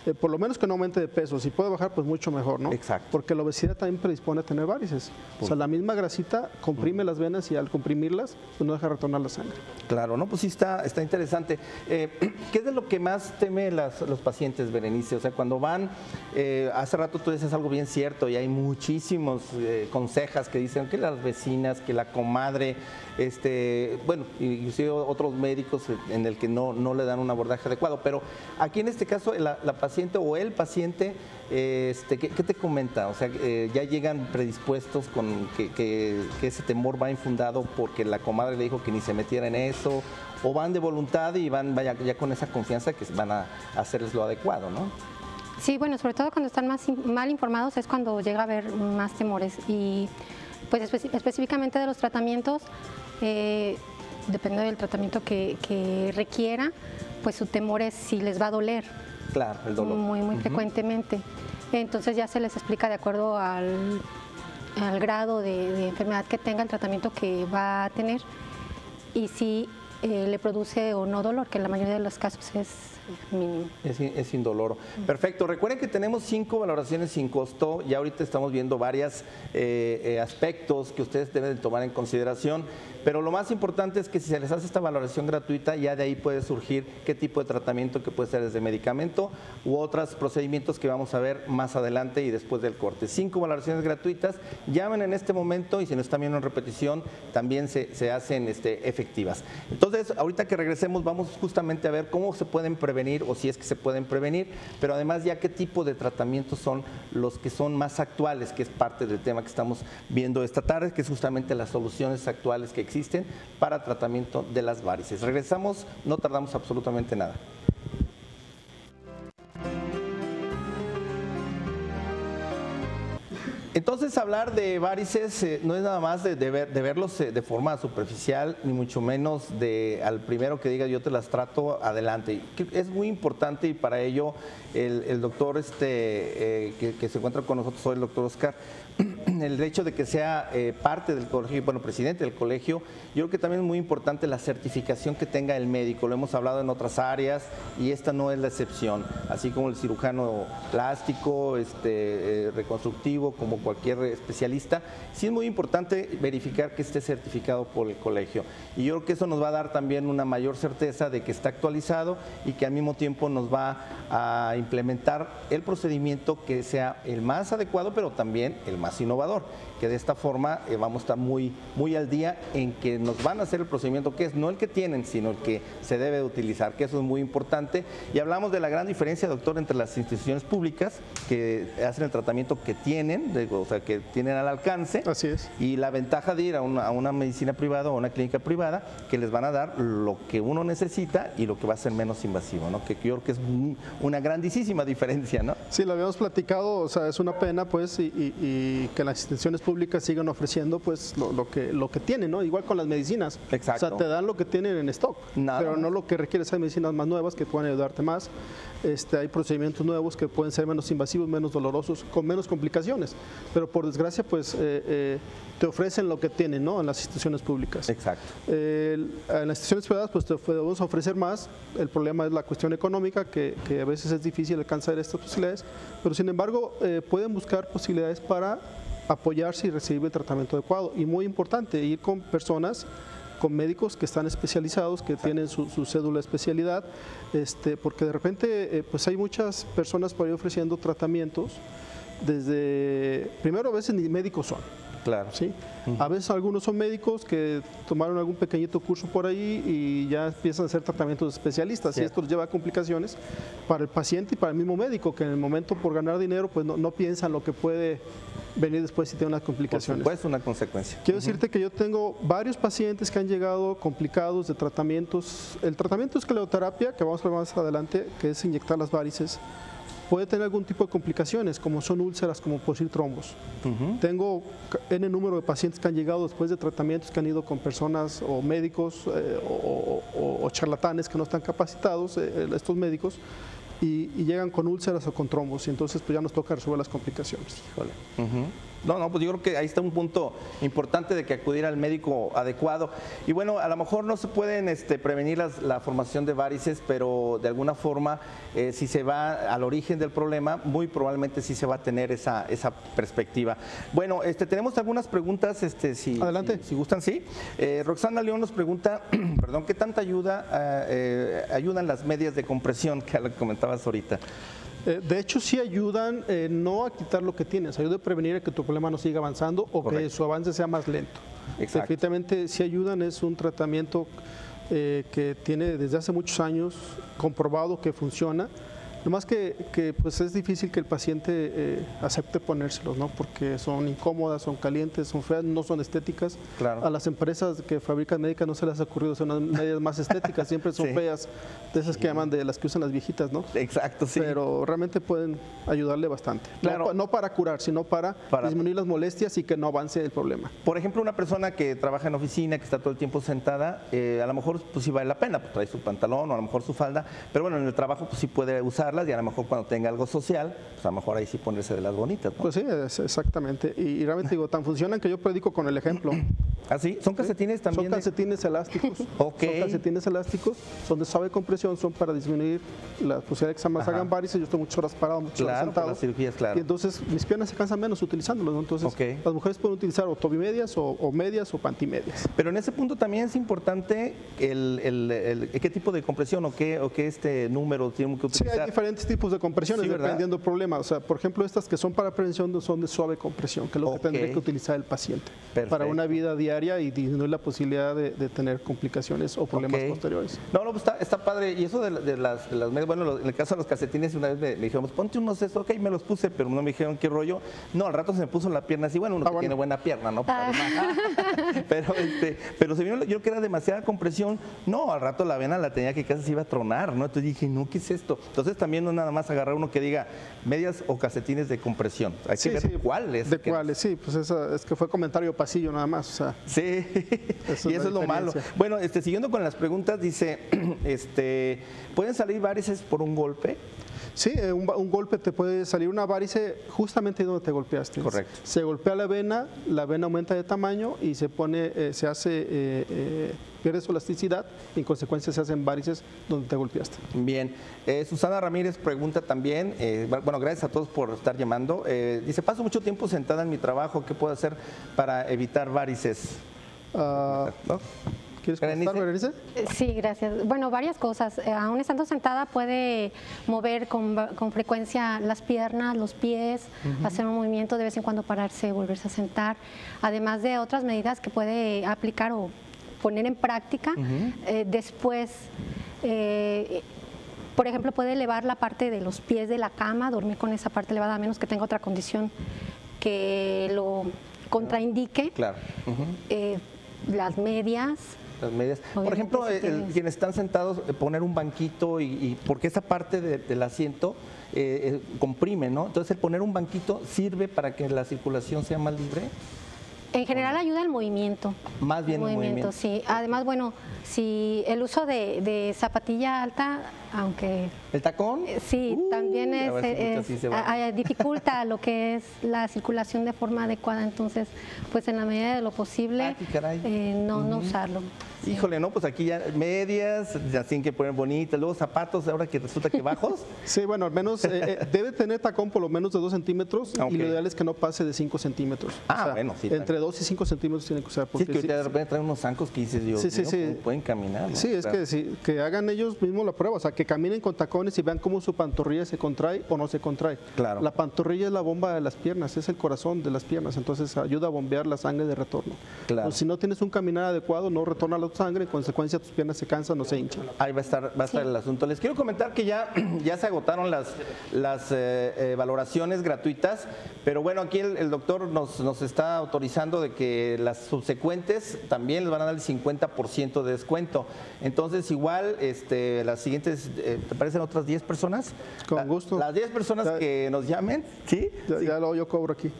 eh, por lo menos que no aumente de peso. Si puede bajar, pues mucho mejor, ¿no? Exacto. Porque la obesidad también predispone a tener varices. O sea, la misma grasita comprime las venas y al comprimirlas, pues no deja retornar la sangre. Claro, ¿no? Pues sí está, está interesante. Eh, ¿Qué es de lo que más teme los pacientes, Berenice? O sea, cuando van, eh, hace rato tú dices algo bien cierto y hay muchísimos consejas que dicen que las vecinas, que la comadre, este, bueno, inclusive otros médicos en el que no, no le dan un abordaje adecuado. Pero aquí en este caso, la, paciente o el paciente, este, ¿qué, te comenta? O sea, eh, ya llegan predispuestos con que, ese temor va infundado porque la comadre le dijo que ni se metiera en eso, o van de voluntad y van vaya, ya con esa confianza que van a hacerles lo adecuado, ¿no? Sí, bueno, sobre todo cuando están más mal informados es cuando llega a haber más temores y pues específicamente de los tratamientos, eh, depende del tratamiento que, que requiera, pues su temor es si les va a doler Claro, el dolor. Muy, muy frecuentemente. Entonces ya se les explica de acuerdo al, grado de, enfermedad que tenga, el tratamiento que va a tener y si eh, le produce o no dolor, que en la mayoría de los casos es Es, es indoloro. Perfecto. Recuerden que tenemos cinco valoraciones sin costo. Ya ahorita estamos viendo varios eh, eh, aspectos que ustedes deben tomar en consideración. Pero lo más importante es que si se les hace esta valoración gratuita, ya de ahí puede surgir qué tipo de tratamiento que puede ser desde medicamento u otros procedimientos que vamos a ver más adelante y después del corte. Cinco valoraciones gratuitas. Llamen en este momento y si no están viendo en repetición, también se, se hacen este, efectivas. Entonces, ahorita que regresemos, vamos justamente a ver cómo se pueden prevenir o si es que se pueden prevenir, pero además ya qué tipo de tratamientos son los que son más actuales, que es parte del tema que estamos viendo esta tarde, que es justamente las soluciones actuales que existen para tratamiento de las varices. Regresamos, no tardamos absolutamente nada. Entonces hablar de varices eh, no es nada más de, verlos eh, de forma superficial, ni mucho menos de al primero que diga yo te las trato adelante. Es muy importante y para ello el, doctor este, eh, que, se encuentra con nosotros hoy, el doctor Oscar, el hecho de que sea eh, parte del colegio, bueno, presidente del colegio, yo creo que también es muy importante la certificación que tenga el médico. Lo hemos hablado en otras áreas y esta no es la excepción. Así como el cirujano plástico, este, eh, reconstructivo, como cualquier especialista, sí es muy importante verificar que esté certificado por el colegio. Y yo creo que eso nos va a dar también una mayor certeza de que está actualizado y que al mismo tiempo nos va a implementar el procedimiento que sea el más adecuado, pero también el más innovador, de esta forma eh, vamos a estar muy, muy al día en que nos van a hacer el procedimiento que es no el que tienen, sino el que se debe de utilizar, que eso es muy importante. Y hablamos de la gran diferencia, doctor, entre las instituciones públicas que hacen el tratamiento que tienen, o sea, que tienen al alcance. Así es. Y la ventaja de ir a una, a una medicina privada o a una clínica privada, que les van a dar lo que uno necesita y lo que va a ser menos invasivo, ¿no? Que yo creo que es una grandísima diferencia, ¿no? Sí, lo habíamos platicado, o sea, es una pena, pues, y y que las instituciones públicas sigan ofreciendo pues lo, que, lo que tienen, ¿no? Igual con las medicinas. Exacto. O sea, te dan lo que tienen en stock, pero no lo que requieres. Hay medicinas más nuevas que pueden ayudarte más. Este, hay procedimientos nuevos que pueden ser menos invasivos, menos dolorosos, con menos complicaciones. Pero por desgracia, pues eh, eh, te ofrecen lo que tienen ¿no? en las instituciones públicas. Exacto. en las instituciones privadas, pues te podemos ofrecer más. El problema es la cuestión económica, que, que a veces es difícil alcanzar estas posibilidades. Pero sin embargo, eh, pueden buscar posibilidades para apoyarse y recibir el tratamiento adecuado. Y muy importante, ir con personas con médicos que están especializados, que tienen su, cédula de especialidad, este, porque de repente eh, pues hay muchas personas por ahí ofreciendo tratamientos desde, primero a veces ni médicos son, Claro. ¿sí? A veces algunos son médicos que tomaron algún pequeñito curso por ahí y ya empiezan a hacer tratamientos especialistas y esto lleva a complicaciones para el paciente y para el mismo médico que en el momento por ganar dinero pues no, no piensan lo que puede venir después si tiene unas complicaciones. Pues una consecuencia. Quiero decirte que yo tengo varios pacientes que han llegado complicados de tratamientos. El tratamiento es escleroterapia, que vamos a ver más adelante, que es inyectar las varices puede tener algún tipo de complicaciones, como son úlceras, como posible trombos. Tengo N número de pacientes que han llegado después de tratamientos que han ido con personas o médicos eh, o, charlatanes que no están capacitados, eh, estos médicos, y, llegan con úlceras o con trombos, y entonces pues ya nos toca resolver las complicaciones. No, no, pues yo creo que ahí está un punto importante de que acudir al médico adecuado. Y bueno, a lo mejor no se pueden este, prevenir la formación de varices, pero de alguna forma, eh, si se va al origen del problema, muy probablemente sí se va a tener esa, esa perspectiva. Bueno, este, tenemos algunas preguntas, este, si, Adelante. Si, gustan, sí. Eh, Roxana León nos pregunta, perdón, ¿qué tanta ayuda eh, ayudan las medias de compresión que comentabas ahorita? Eh, de hecho, sí ayudan eh, no a quitar lo que tienes, ayuda a prevenir que tu problema no siga avanzando o que su avance sea más lento. Efectivamente, sí ayudan, es un tratamiento eh, que tiene desde hace muchos años comprobado que funciona lo más que, que, pues es difícil que el paciente eh, acepte ponérselos, ¿no? Porque son incómodas, son calientes, son feas, no son estéticas. Claro. A las empresas que fabrican médicas no se les ha ocurrido hacer unas medias más estéticas, siempre son feas, de esas que llaman de las que usan las viejitas, ¿no? Exacto, sí. Pero realmente pueden ayudarle bastante. Claro. No, para curar, sino para, disminuir las molestias y que no avance el problema. Por ejemplo, una persona que trabaja en oficina, que está todo el tiempo sentada, eh, a lo mejor pues sí vale la pena, pues trae su pantalón o a lo mejor su falda, pero bueno, en el trabajo pues sí puede usar y a lo mejor cuando tenga algo social, pues a lo mejor ahí sí ponerse de las bonitas. Pues sí, exactamente. Y, realmente digo, tan funcionan que yo predico con el ejemplo. ¿Ah, sí? ¿Son calcetines también? Son calcetines elásticos. ok. Son calcetines elásticos, son de suave compresión, son para disminuir la posibilidad de que se hagan varices. Yo estoy muchas horas parado, muchas horas sentado. las cirugías, claro. Y entonces mis piernas se cansan menos utilizándolos. Entonces las mujeres pueden utilizar o tobimedias o, o medias o pantimedias. Pero en ese punto también es importante el, el, qué tipo de compresión o qué, o qué este número tiene que utilizar. Sí, hay diferentes tipos de compresiones dependiendo del problema. O sea, por ejemplo, estas que son para prevención son de suave compresión, que es lo que tendría que utilizar el paciente para una vida diaria y disminuir la posibilidad de, tener complicaciones o problemas posteriores. No, no, pues está, está, padre. Y eso de, las, de las bueno, en el caso de los calcetines, una vez me, dijeron, ponte unos esos, ok, me los puse, pero no me dijeron qué rollo. No, al rato se me puso la pierna así, bueno, uno ah, tiene buena pierna, ¿no? Ah. pero, este, pero se vino, yo que era demasiada compresión, no, al rato la vena la tenía que casi se iba a tronar, ¿no? Entonces dije, no, ¿qué es esto? Entonces también no nada más agarrar uno que diga medias o calcetines de compresión. Hay que ver cuáles. De cuáles, sí, pues es que fue comentario pasillo nada más. O sea, sí, y eso es lo malo. Bueno, este, siguiendo con las preguntas, dice, este, ¿pueden salir varices por un golpe? Sí, eh, un, golpe te puede salir una varice justamente donde te golpeaste. Correcto. Se golpea la vena, la vena aumenta de tamaño y se pone, eh, se hace, eh, pierde su elasticidad y en consecuencia se hacen varices donde te golpeaste. Bien. Susana Ramírez pregunta también, bueno, gracias a todos por estar llamando. dice, paso mucho tiempo sentada en mi trabajo, ¿qué puedo hacer para evitar varices? Uh, ¿Quieres comentar, Berenice? Eh, sí, gracias. Bueno, varias cosas. Eh, aún estando sentada puede mover con, frecuencia las piernas, los pies, hacer un movimiento de vez en cuando pararse, volverse a sentar, además de otras medidas que puede aplicar o poner en práctica. Eh, después, por ejemplo, puede elevar la parte de los pies de la cama, dormir con esa parte elevada, a menos que tenga otra condición que lo contraindique. Claro. las medias, las medias. Por ejemplo, quienes están sentados, eh, poner un banquito y, porque esa parte del asiento eh, eh, comprime, ¿no? Entonces el poner un banquito sirve para que la circulación sea más libre. En general ayuda al movimiento. Más bien movimiento, movimiento. sí. Además, bueno, si el uso de, zapatilla alta aunque... ¿El tacón? Eh, sí, uh, también es, dificulta lo que es la circulación de forma adecuada, entonces, pues en la medida de lo posible, ah, eh, no, no usarlo. Híjole, no, pues aquí ya medias, ya tienen que poner bonitas, luego zapatos, ahora que resulta que bajos. sí, bueno, al menos eh, debe tener tacón por lo menos de 2 centímetros y lo ideal es que no pase de 5 centímetros. Ah, bueno, sí. Entre 2 y 5 centímetros tiene que usar. Porque sí, que ahorita de repente traen unos zancos que dices, Dios sí, sí, sí. pueden caminar. Sí, es que, sí, que hagan ellos mismos la prueba, o sea, que caminen con tacones y vean cómo su pantorrilla se contrae o no se contrae. Claro. La pantorrilla es la bomba de las piernas, es el corazón de las piernas, entonces ayuda a bombear la sangre de retorno. Claro. si no tienes un caminar adecuado, no retorna la sangre, en consecuencia tus piernas se cansan o se hinchan. Ahí va a estar, va a estar el asunto. Les quiero comentar que ya, ya se agotaron las, las eh, eh, valoraciones gratuitas, pero bueno, aquí el, doctor nos, nos, está autorizando de que las subsecuentes también les van a dar el 50% de descuento. Entonces, igual, este, las siguientes, eh, ¿te parecen otras 10 personas? Con gusto. Las 10 personas que nos llamen, ¿sí? Ya, lo yo cobro aquí.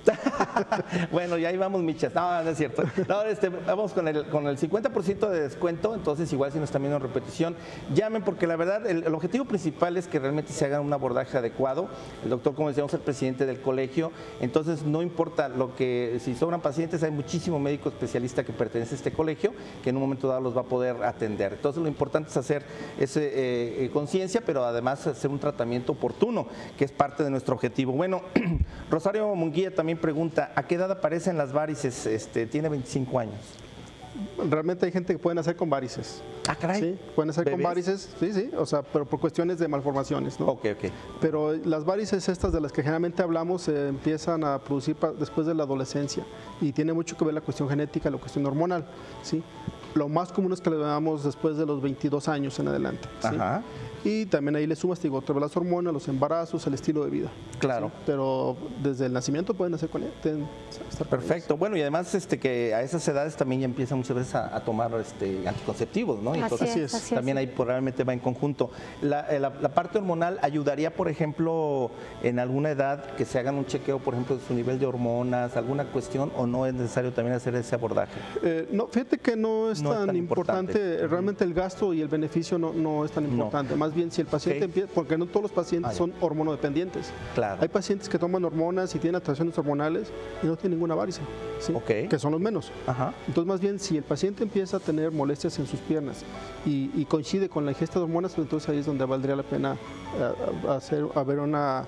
bueno, ya ahí vamos, michas. No, no es cierto. No, este, vamos con el, con el 50% de descuento, entonces igual si nos están viendo en repetición, llamen porque la verdad el, objetivo principal es que realmente se haga un abordaje adecuado. El doctor, como decíamos, es el presidente del colegio, entonces no importa lo que, si sobran pacientes, hay muchísimo médico especialista que pertenece a este colegio que en un momento dado los va a poder atender. Entonces lo importante es hacer ese eh, eh, conciencia, pero además hacer un tratamiento oportuno, que es parte de nuestro objetivo. Bueno, Rosario Munguía también pregunta, ¿a qué edad aparecen las varices? Este, tiene 25 años realmente hay gente que pueden hacer con varices. Ah, caray. Sí, pueden hacer con varices, sí, sí, o sea, pero por cuestiones de malformaciones, ¿no? Ok, ok. Pero las varices estas de las que generalmente hablamos se empiezan a producir después de la adolescencia y tiene mucho que ver la cuestión genética, la cuestión hormonal, ¿sí? Lo más común es que le veamos después de los 22 años en adelante. ¿sí? Ajá. Y también ahí le sumas, digo, otra vez las hormonas, los embarazos, el estilo de vida. Claro. Pero desde el nacimiento pueden hacer con él. Perfecto. Bueno, y además este que a esas edades también ya empiezan muchas veces a, tomar este, anticonceptivos, ¿no? Entonces, también ahí probablemente va en conjunto. Eh, la, parte hormonal ayudaría, por ejemplo, en alguna edad que se hagan un chequeo, por ejemplo, de su nivel de hormonas, alguna cuestión, o no es necesario también hacer ese abordaje? Eh, no, fíjate que no es, tan, importante. Realmente el gasto y el beneficio no, no es tan importante. Más bien si el paciente empieza, porque no todos los pacientes ah, son hormonodependientes. Claro. Hay pacientes que toman hormonas y tienen alteraciones hormonales y no tienen ninguna varice, que son los menos. Entonces, más bien, si el paciente empieza a tener molestias en sus piernas y, coincide con la ingesta de hormonas, pues entonces ahí es donde valdría la pena eh, hacer, haber una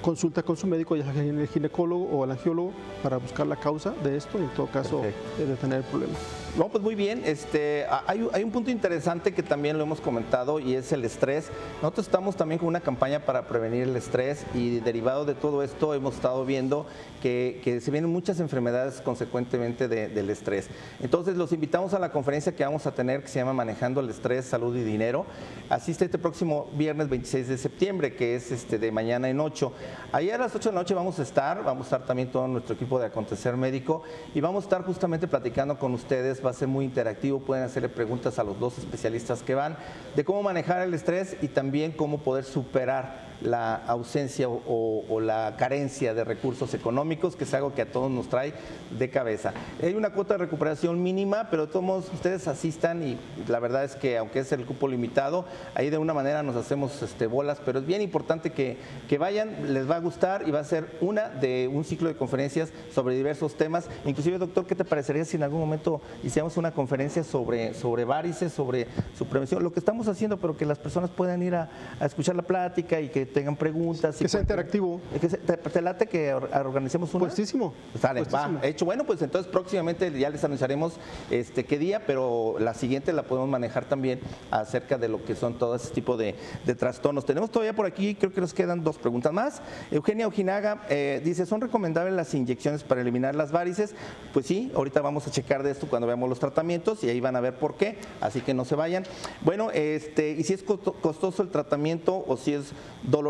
consulta con su médico, ya sea el ginecólogo o el angiólogo, para buscar la causa de esto y en todo caso de tener el problema. No, pues muy bien. Este, hay, un punto interesante que también lo hemos comentado y es el estrés. Nosotros estamos también con una campaña para prevenir el estrés y derivado de todo esto hemos estado viendo que, se vienen muchas enfermedades consecuentemente del estrés. Entonces los invitamos a la conferencia que vamos a tener que se llama Manejando el Estrés, Salud y Dinero. Asiste este próximo viernes 26 de septiembre, que es este de mañana en 8. Ahí a las 8 de la noche vamos a estar, vamos a estar también todo nuestro equipo de Acontecer Médico y vamos a estar justamente platicando con ustedes va a ser muy interactivo, pueden hacerle preguntas a los dos especialistas que van de cómo manejar el estrés y también cómo poder superar la ausencia o, la carencia de recursos económicos, que es algo que a todos nos trae de cabeza. Hay una cuota de recuperación mínima, pero todos ustedes asistan y la verdad es que aunque es el cupo limitado, ahí de una manera nos hacemos este, bolas, pero es bien importante que, que vayan, les va a gustar y va a ser una de un ciclo de conferencias sobre diversos temas. Inclusive, doctor, ¿qué te parecería si en algún momento hiciéramos una conferencia sobre, sobre varices, sobre su prevención? Lo que estamos haciendo, pero que las personas puedan ir a, a escuchar la plática y que tengan preguntas. Que sea interactivo. Que te, late que organicemos una? Puestísimo. Sale, va. Hecho, bueno, pues entonces próximamente ya les anunciaremos este qué día, pero la siguiente la podemos manejar también acerca de lo que son todo ese tipo de, trastornos. Tenemos todavía por aquí, creo que nos quedan dos preguntas más. Eugenia Ojinaga eh, dice, ¿son recomendables las inyecciones para eliminar las varices? Pues sí, ahorita vamos a checar de esto cuando veamos los tratamientos y ahí van a ver por qué, así que no se vayan. Bueno, este, y si es costoso el tratamiento o si es doloroso.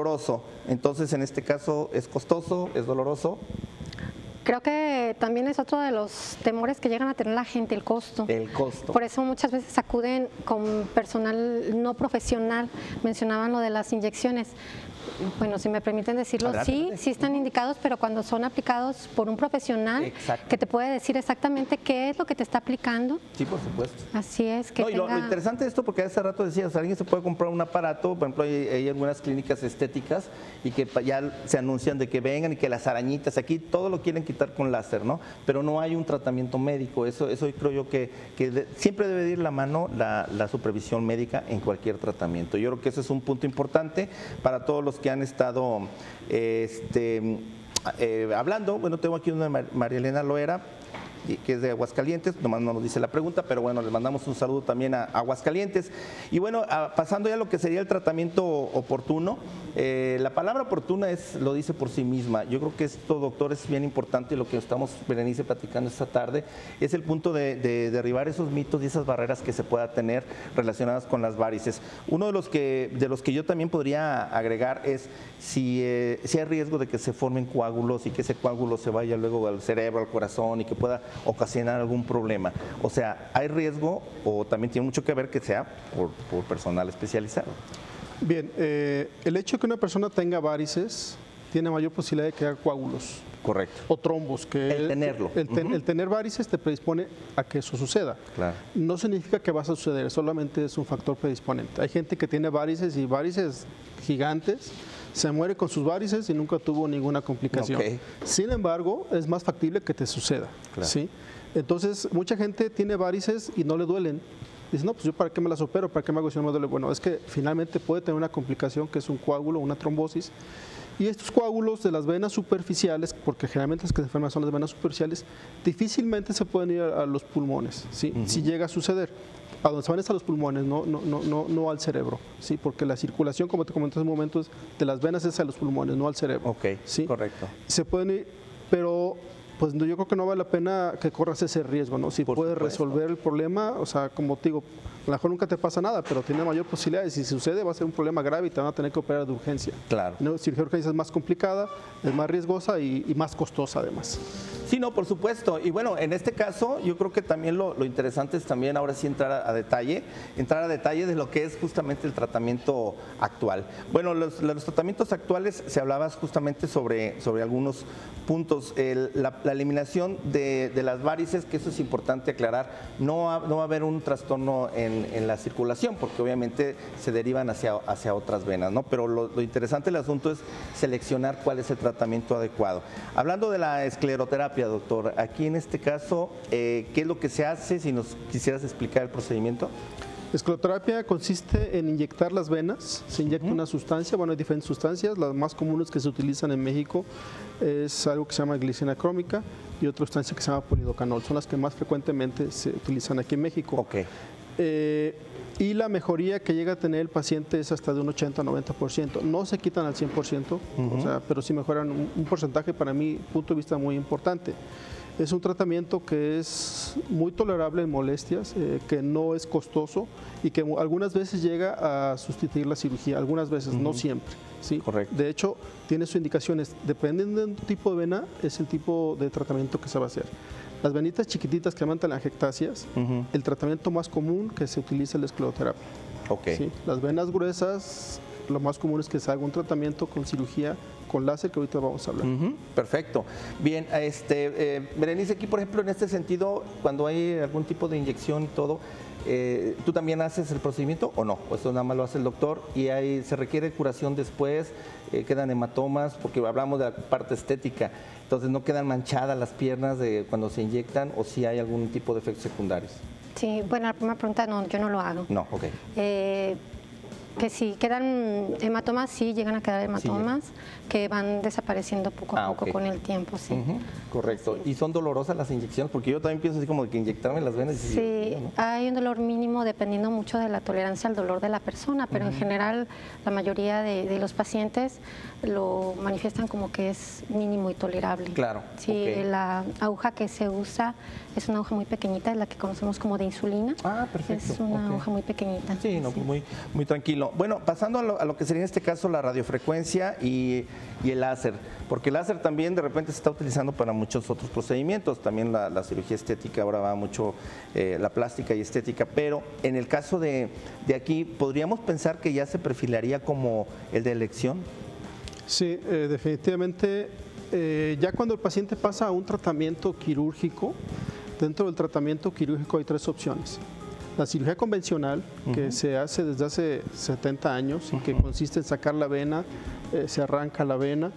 Entonces, en este caso, ¿es costoso? ¿Es doloroso? Creo que también es otro de los temores que llegan a tener la gente, el costo. El costo. Por eso muchas veces acuden con personal no profesional. Mencionaban lo de las inyecciones. Bueno, si me permiten decirlo, sí, sí están indicados, pero cuando son aplicados por un profesional que te puede decir exactamente qué es lo que te está aplicando. Sí, por supuesto. Así es. Que no, y lo, interesante de esto, porque hace rato decías, alguien se puede comprar un aparato, por ejemplo, hay, algunas clínicas estéticas y que ya se anuncian de que vengan y que las arañitas, aquí todo lo quieren quitar con láser, ¿no? Pero no hay un tratamiento médico, eso, eso creo yo que, que siempre debe ir la mano la, la supervisión médica en cualquier tratamiento. Yo creo que ese es un punto importante para todos los que han estado este, eh, hablando. Bueno, tengo aquí una de María Elena Loera, que es de Aguascalientes, nomás no nos dice la pregunta, pero bueno, le mandamos un saludo también a Aguascalientes. Y bueno, pasando ya a lo que sería el tratamiento oportuno, eh, la palabra oportuna es, lo dice por sí misma. Yo creo que esto, doctor, es bien importante y lo que estamos, Berenice, platicando esta tarde, es el punto de, derribar esos mitos y esas barreras que se pueda tener relacionadas con las varices. Uno de los que, de los que yo también podría agregar es si, eh, si hay riesgo de que se formen coágulos y que ese coágulo se vaya luego al cerebro, al corazón y que pueda ocasionar algún problema. O sea, hay riesgo o también tiene mucho que ver que sea por, personal especializado. Bien, eh, el hecho de que una persona tenga varices tiene mayor posibilidad de crear coágulos. Correcto. O trombos. Que el, tenerlo. El, tener varices te predispone a que eso suceda. Claro. No significa que vas a suceder, solamente es un factor predisponente. Hay gente que tiene varices y varices gigantes se muere con sus varices y nunca tuvo ninguna complicación. Sin embargo, es más factible que te suceda. ¿sí? Entonces, mucha gente tiene varices y no le duelen. Dice, no, pues yo para qué me las opero, para qué me hago si no me duele. Bueno, es que finalmente puede tener una complicación que es un coágulo, una trombosis. Y estos coágulos de las venas superficiales, porque generalmente las que se enferman son las venas superficiales, difícilmente se pueden ir a, los pulmones, ¿sí? si llega a suceder a donde se van a los pulmones, no, no, no, no, al cerebro, ¿sí? porque la circulación, como te comenté hace un momento, de las venas es a los pulmones, no al cerebro. Ok, ¿sí? correcto. Se pueden ir, pero pues yo creo que no vale la pena que corras ese riesgo, ¿no? Si puedes resolver el problema, o sea, como te digo, a lo mejor nunca te pasa nada, pero tiene mayor posibilidad. Y si sucede, va a ser un problema grave y te van a tener que operar de urgencia. Claro. ¿No? Cirugía de urgencia es más complicada, es más riesgosa y, más costosa además. Sí, no, por supuesto. Y bueno, en este caso, yo creo que también lo, interesante es también ahora sí entrar a, detalle, entrar a detalle de lo que es justamente el tratamiento actual. Bueno, los, tratamiamientos actuales se hablaba justamente sobre, sobre algunos puntos. la, eliminación de, las varices, que eso es importante aclarar, no, no va a haber un trastorno en en, la circulación, porque obviamente se derivan hacia, hacia otras venas, ¿no? Pero lo, interesante del asunto es seleccionar cuál es el tratamiento adecuado. Hablando de la escleroterapia, doctor, aquí en este caso, eh, ¿qué es lo que se hace? Si nos quisieras explicar el procedimiento. Escleroterapia consiste en inyectar las venas, se inyecta una sustancia, bueno, hay diferentes sustancias, las más comunes que se utilizan en México es algo que se llama glicina crómica y otra sustancia que se llama polidocanol, son las que más frecuentemente se utilizan aquí en México. Okay. Eh, y la mejoría que llega a tener el paciente es hasta de un 80-90%. No se quitan al 100%, pero sí mejoran un, porcentaje para mí, punto de vista muy importante. Es un tratamiento que es muy tolerable en molestias, eh, que no es costoso y que algunas veces llega a sustituir la cirugía, algunas veces, no siempre. ¿sí? Correcto. De hecho, tiene sus indicaciones. Dependiendo del tipo de vena, es el tipo de tratamiento que se va a hacer. Las venitas chiquititas que levantan las el tratamiento más común que se utiliza es la escleroterapia. Okay. Las venas gruesas, lo más común es que se haga un tratamiento con cirugía con láser que ahorita vamos a hablar. Perfecto. Bien, este, eh, Berenice, aquí por ejemplo en este sentido, cuando hay algún tipo de inyección y todo, eh, ¿tú también haces el procedimiento o no? ¿O esto nada más lo hace el doctor? ¿Y ahí se requiere curación después? Eh, ¿Quedan hematomas? Porque hablamos de la parte estética. Entonces, ¿no quedan manchadas las piernas de cuando se inyectan o si hay algún tipo de efectos secundarios? Sí, bueno, la primera pregunta no, yo no lo hago. No, ok. Eh, que si quedan hematomas, sí llegan a quedar hematomas que van desapareciendo poco a ah, poco con el tiempo, sí. Correcto. ¿Y son dolorosas las inyecciones? Porque yo también pienso así como que inyectarme las venas. sí, hay un dolor mínimo dependiendo mucho de la tolerancia al dolor de la persona, pero en general la mayoría de, los pacientes lo manifiestan como que es mínimo y tolerable. Claro. Sí, la aguja que se usa es una aguja muy pequeñita, es la que conocemos como de insulina. Ah, perfecto. Es una aguja muy pequeñita. Sí, no, Muy, muy tranquilo. Bueno, pasando a lo, que sería en este caso la radiofrecuencia y, el láser, porque el láser también de repente se está utilizando para muchos otros procedimientos, también la, cirugía estética ahora va mucho, eh, la plástica y estética, pero en el caso de, aquí, ¿podríamos pensar que ya se perfilaría como el de elección? Sí, eh, definitivamente, eh, ya cuando el paciente pasa a un tratamiento quirúrgico, dentro del tratamiento quirúrgico hay tres opciones. La cirugía convencional, que se hace desde hace 70 años y que consiste en sacar la vena, eh, se arranca la vena,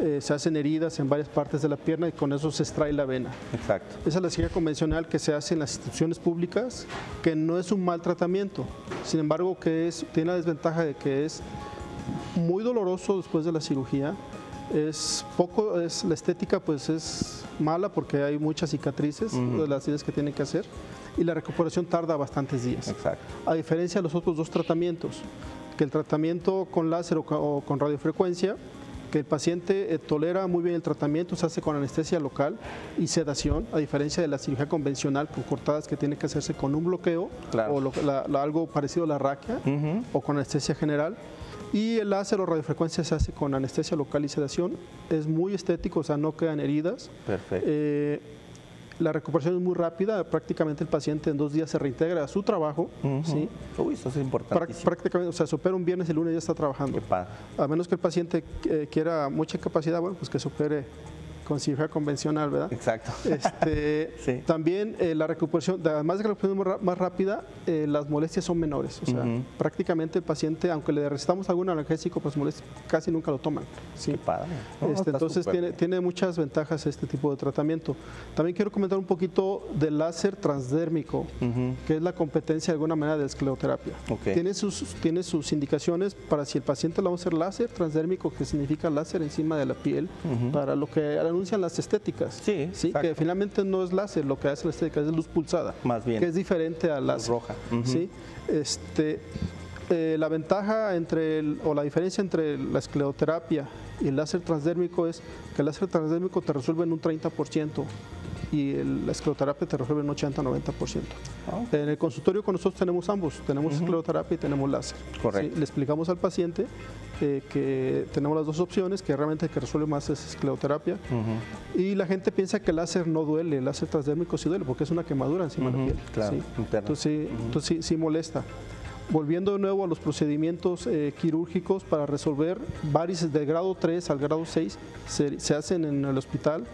eh, se hacen heridas en varias partes de la pierna y con eso se extrae la vena. Exacto. Esa es la cirugía convencional que se hace en las instituciones públicas, que no es un mal tratamiento, sin embargo que es, tiene la desventaja de que es muy doloroso después de la cirugía, es poco, es, la estética pues es mala porque hay muchas cicatrices de las cicatrices que tienen que hacer y la recuperación tarda bastantes días. Exacto. A diferencia de los otros dos tratamientos, que el tratamiento con láser o con radiofrecuencia, que el paciente eh, tolera muy bien el tratamiento, se hace con anestesia local y sedación, a diferencia de la cirugía convencional con cortadas que tiene que hacerse con un bloqueo o algo parecido a la raquia o con anestesia general. Y el láser o radiofrecuencia se hace con anestesia local y sedación. Es muy estético, o sea, no quedan heridas. Perfecto. Eh, la recuperación es muy rápida, prácticamente el paciente en dos días se reintegra a su trabajo. ¿sí? Uy, eso es importante. Prácticamente, o sea, se opera un viernes y el lunes ya está trabajando. A menos que el paciente eh, quiera mucha capacidad, bueno, pues que se opere con cirugía convencional, ¿verdad? Exacto. Este, También eh, la recuperación, además de que la recuperación es más rápida, eh, las molestias son menores. O sea, prácticamente el paciente, aunque le recetamos algún analgésico, pues casi nunca lo toman. ¿sí? Qué padre. Este, entonces tiene, tiene, muchas ventajas este tipo de tratamiento. También quiero comentar un poquito del láser transdérmico, que es la competencia de alguna manera de escleroterapia. Tiene, sus, tiene sus indicaciones para si el paciente le vamos a hacer láser transdérmico, que significa láser encima de la piel, para lo que anuncian las estéticas. Sí, sí que finalmente no es láser, lo que hace la estética es luz pulsada. Más bien. Que es diferente a láser. roja. Sí. Este, eh, la ventaja entre o la diferencia entre la escleroterapia y el láser transdérmico es que el láser transdérmico te resuelve en un 30% y la escleroterapia te resuelve en 80-90%. Ah, en el consultorio con nosotros tenemos ambos, tenemos escleroterapia y tenemos láser. Correcto. Le explicamos al paciente eh, que tenemos las dos opciones, que realmente el que resuelve más es escleroterapia. Y la gente piensa que el láser no duele, el láser transdérmico sí duele, porque es una quemadura encima de la piel. Claro, Entonces, entonces sí, molesta. Volviendo de nuevo a los procedimientos eh, quirúrgicos para resolver varices del grado 3 al grado 6 se, se hacen en el hospital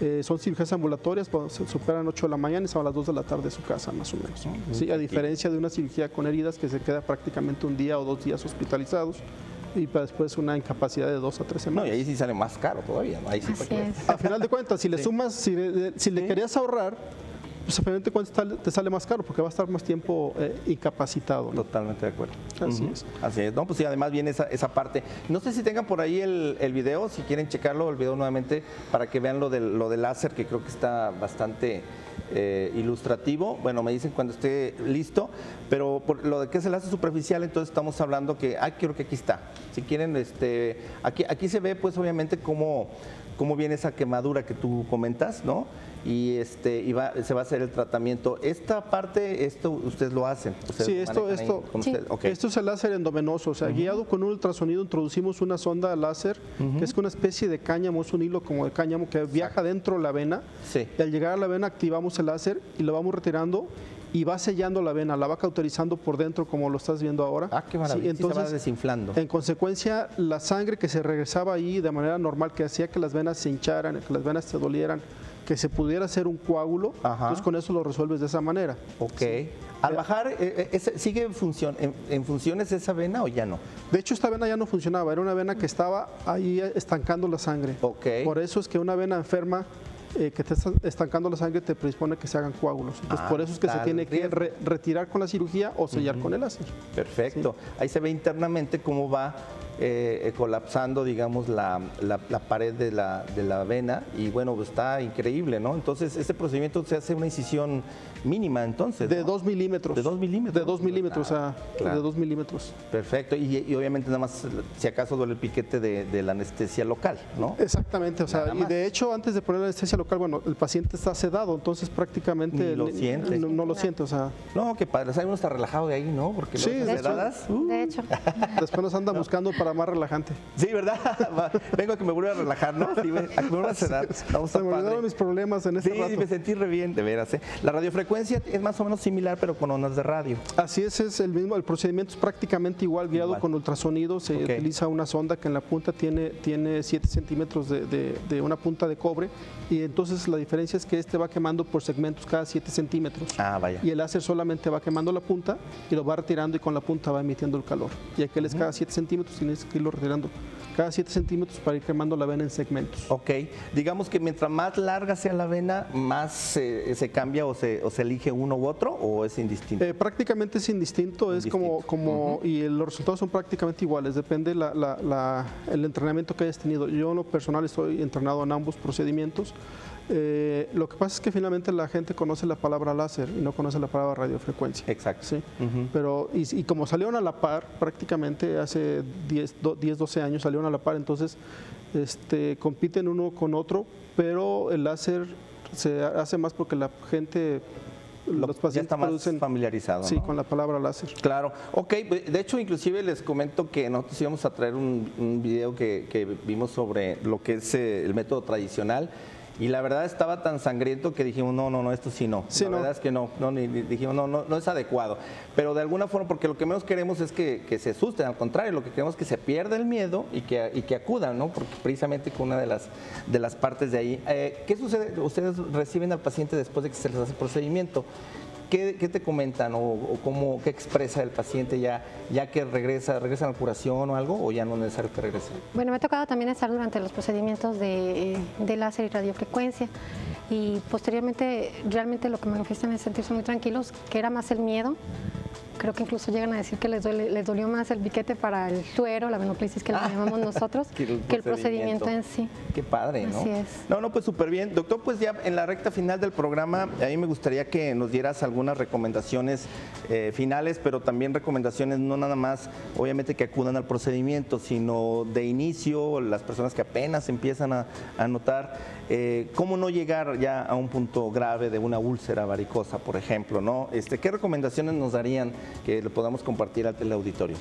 eh, son cirugías ambulatorias, se superan 8 de la mañana y se van a las 2 de la tarde de su casa, más o menos. Sí, a diferencia de una cirugía con heridas que se queda prácticamente un día o dos días hospitalizados y para después una incapacidad de dos a tres semanas. No, y ahí sí sale más caro todavía. Ahí sí A final de cuentas, si le sumas, si le querías ahorrar, pues finalmente te sale más caro porque va a estar más tiempo eh, incapacitado. Totalmente de acuerdo. Así es. Así es. No, pues sí, además viene esa, esa parte. No sé si tengan por ahí el, el, video, si quieren checarlo, el video nuevamente, para que vean lo del, lo del láser, que creo que está bastante eh, ilustrativo. Bueno, me dicen cuando esté listo, pero por lo de que es el láser superficial, entonces estamos hablando que, ah, creo que aquí está. Si quieren, este, aquí, aquí se ve pues obviamente cómo, cómo viene esa quemadura que tú comentas, ¿no? y este y se va a hacer el tratamiento. Esta parte, esto ustedes lo hacen. sí, esto, esto, esto es el láser endovenoso, o sea, guiado con un ultrasonido introducimos una sonda láser, que es una especie de cáñamo, es un hilo como de cáñamo que viaja dentro de la vena. Sí. Y al llegar a la vena activamos el láser y lo vamos retirando y va sellando la vena, la va cauterizando por dentro como lo estás viendo ahora. Ah, qué maravilla. entonces, se va desinflando. En consecuencia, la sangre que se regresaba ahí de manera normal, que hacía que las venas se hincharan, que las venas se dolieran, que se pudiera hacer un coágulo, entonces con eso lo resuelves de esa manera. Ok. Al bajar, eh, eh, ¿sigue en, función, en, funciones esa vena o ya no? De hecho, esta vena ya no funcionaba, era una vena que estaba ahí estancando la sangre. Ok. Por eso es que una vena enferma eh, que te está estancando la sangre te predispone a que se hagan coágulos. Entonces, por eso es que se tiene que retirar con la cirugía o sellar con el láser. Perfecto. Ahí se ve internamente cómo va eh, colapsando, digamos, la, la, pared de la, de la, vena y bueno, pues está increíble, ¿no? Entonces, este procedimiento se hace una incisión mínima entonces. De 2 milímetros. De 2 milímetros. De 2 milímetros, o sea, Claro. de 2 milímetros. Perfecto. Y, y obviamente nada más, si acaso duele el piquete de, de la anestesia local, ¿no? Exactamente, o sea, y de hecho antes de poner la anestesia local, bueno, el paciente está sedado, entonces prácticamente Ni lo siente. No, no lo siente, o sea, No, que padre. Sale uno está relajado de ahí, ¿no? Porque Sí, de hecho. sedadas, uh, De hecho, después nos anda buscando para más relajante. Sí, ¿verdad? Va, Vengo a que me vuelva a relajar, ¿no? Sí, a que me vuelva a sedar. Vamos Se a me olvidaron mis problemas en este Sí, rato. me sentí re bien, de veras. ¿eh? La radiofrecuencia es más o menos similar, pero con ondas de radio. Así es, es el mismo, el procedimiento es prácticamente igual, guiado Igual. con ultrasonido, se Ok. utiliza una sonda que en la punta tiene, tiene 7 centímetros de, de- de una punta de cobre y entonces la diferencia es que este va quemando por segmentos cada 7 centímetros. Ah, vaya. Y el láser solamente va quemando la punta y lo va retirando y con la punta va emitiendo el calor. Y aquel es cada 7 centímetros, tienes que irlo retirando cada 7 centímetros para ir quemando la vena en segmentos. Ok, digamos que mientras más larga sea la vena, más eh, se cambia o se, o se elige uno u otro, o es indistinto. Eh, prácticamente es indistinto, es como, como y los resultados son prácticamente iguales, depende la, la- la- el entrenamiento que hayas tenido. Yo en lo personal estoy entrenado en ambos procedimientos. Eh, lo que pasa es que finalmente la gente conoce la palabra láser y no conoce la palabra radiofrecuencia. Exacto. Sí, pero y, y como salieron a la par, prácticamente hace 10, do- 10, 12 años salieron a la par, entonces este, compiten uno con otro, pero el láser se hace más porque la gente, Lo- los ya pacientes está más producen familiarizado. sí, ¿no? con la palabra láser. Claro, ok, de hecho inclusive les comento que nosotros íbamos a traer un, un video que, que vimos sobre lo que es eh, el método tradicional y la verdad estaba tan sangriento que dijimos, no, no, no, esto sí no, Sí, la no. verdad es que no, no ni- ni- dijimos, no, no, no es adecuado, pero de alguna forma, porque lo que menos queremos es que, que se asusten, al contrario, lo que queremos es que se pierda el miedo y que, y que acudan, ¿no? Porque precisamente con una de las, de las partes de ahí, eh, ¿qué sucede? Ustedes reciben al paciente después de que se les hace el procedimiento. ¿Qué, te comentan o, cómo, qué expresa el paciente ya, ya que regresa, regresa a la curación o algo o ya no es necesario que regrese? bueno, me ha tocado también estar durante los procedimientos de, de láser y radiofrecuencia y posteriormente realmente lo que manifiestan es sentirse muy tranquilos, que era más el miedo. Creo que incluso llegan a decir que les, duele- les dolió más el piquete para el suero, la venoclisis que le llamamos nosotros, Que el que el procedimiento en sí. Qué padre, ¿no? Así es. No, no, pues súper bien. Doctor, pues ya en la recta final del programa, a mí me gustaría que nos dieras algunas recomendaciones eh, finales, pero también recomendaciones no nada más, obviamente, que acudan al procedimiento, sino de inicio, las personas que apenas empiezan a, a notar eh, cómo no llegar ya a un punto grave de una úlcera varicosa, por ejemplo, ¿no? Este, ¿Qué recomendaciones nos darían que le podamos compartir al teleauditorio?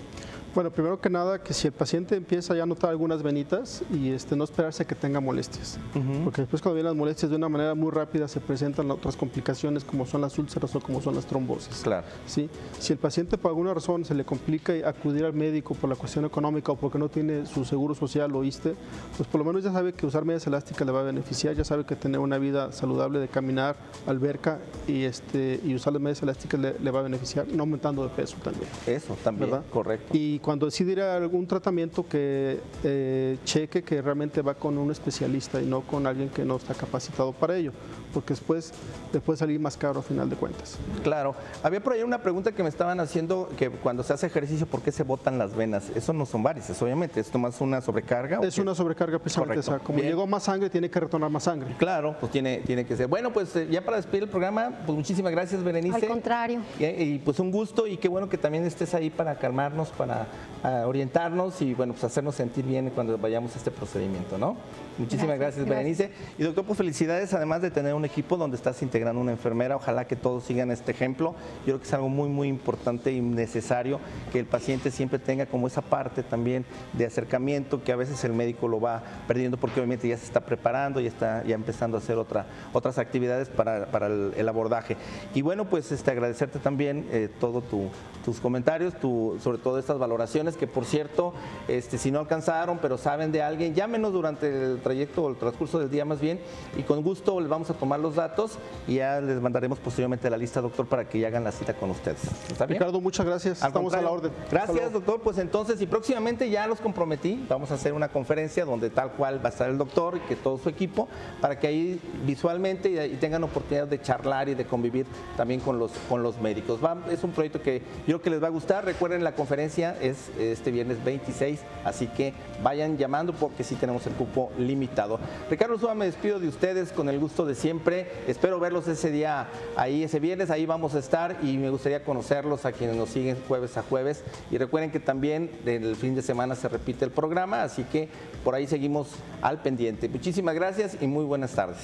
Bueno, primero que nada, que si el paciente empieza ya a notar algunas venitas y este, no esperarse a que tenga molestias, porque después cuando vienen las molestias de una manera muy rápida se presentan otras complicaciones como son las úlceras o como son las trombosis. Claro. ¿sí? Si el paciente por alguna razón se le complica acudir al médico por la cuestión económica o porque no tiene su seguro social o ISTE, pues por lo menos ya sabe que usar medias elásticas le va a beneficiar, ya sabe que tener una vida saludable de caminar, alberca y, este, y usar las medias elásticas le, le va a beneficiar, no aumentando de peso también. Eso también, ¿verdad? correcto. Y cuando decide ir a algún tratamiento que eh, cheque que realmente va con un especialista y no con alguien que no está capacitado para ello, porque después le puede salir más caro a final de cuentas. Claro. Había por ahí una pregunta que me estaban haciendo, que cuando se hace ejercicio, ¿por qué se botan las venas? Eso no son varices, obviamente, es más una sobrecarga. ¿o Es una sobrecarga precisamente, Correcto. o sea, como Bien. llegó más sangre, tiene que retornar más sangre. Claro, pues tiene, tiene que ser. Bueno, pues eh, ya para despedir el programa, pues muchísimas gracias, Berenice. Al contrario. Y, y, pues un gusto y qué bueno que también estés ahí para calmarnos, para ah, orientarnos y bueno, pues hacernos sentir bien cuando vayamos a este procedimiento, ¿no? Muchísimas gracias, Gracias, Berenice. Y doctor, pues felicidades, además de tener un equipo donde estás integrando una enfermera, ojalá que todos sigan este ejemplo. Yo creo que es algo muy, muy importante y necesario que el paciente siempre tenga como esa parte también de acercamiento que a veces el médico lo va perdiendo porque obviamente ya se está preparando y está ya empezando a hacer otra, otras actividades para, para el, el abordaje. Y bueno, pues este, agradecerte también eh, todo tu- tus comentarios, tu, sobre todo estas valoraciones que por cierto, este, si no alcanzaron, pero saben de alguien, llámenos durante el trayecto o el transcurso del día más bien y con gusto les vamos a tomar los datos y ya les mandaremos posteriormente la lista, doctor, para que ya hagan la cita con ustedes. ¿Está bien? Ricardo, muchas gracias. Al Estamos a la orden. Gracias, doctor. Pues entonces, y próximamente ya los comprometí, vamos a hacer una conferencia donde tal cual va a estar el doctor y que todo su equipo, para que ahí visualmente y, y tengan oportunidad de charlar y de convivir también con los, con los médicos. Va- es un proyecto que yo creo que les va a gustar. Recuerden la conferencia es este viernes 26, así que vayan llamando porque sí tenemos el cupo limitado. Ricardo Suárez, me despido de ustedes con el gusto de siempre. Espero verlos ese día ahí, ese viernes, ahí vamos a estar y me gustaría conocerlos a quienes nos siguen jueves a jueves. Y recuerden que también el fin de semana se repite el programa, así que por ahí seguimos al pendiente. Muchísimas gracias y muy buenas tardes.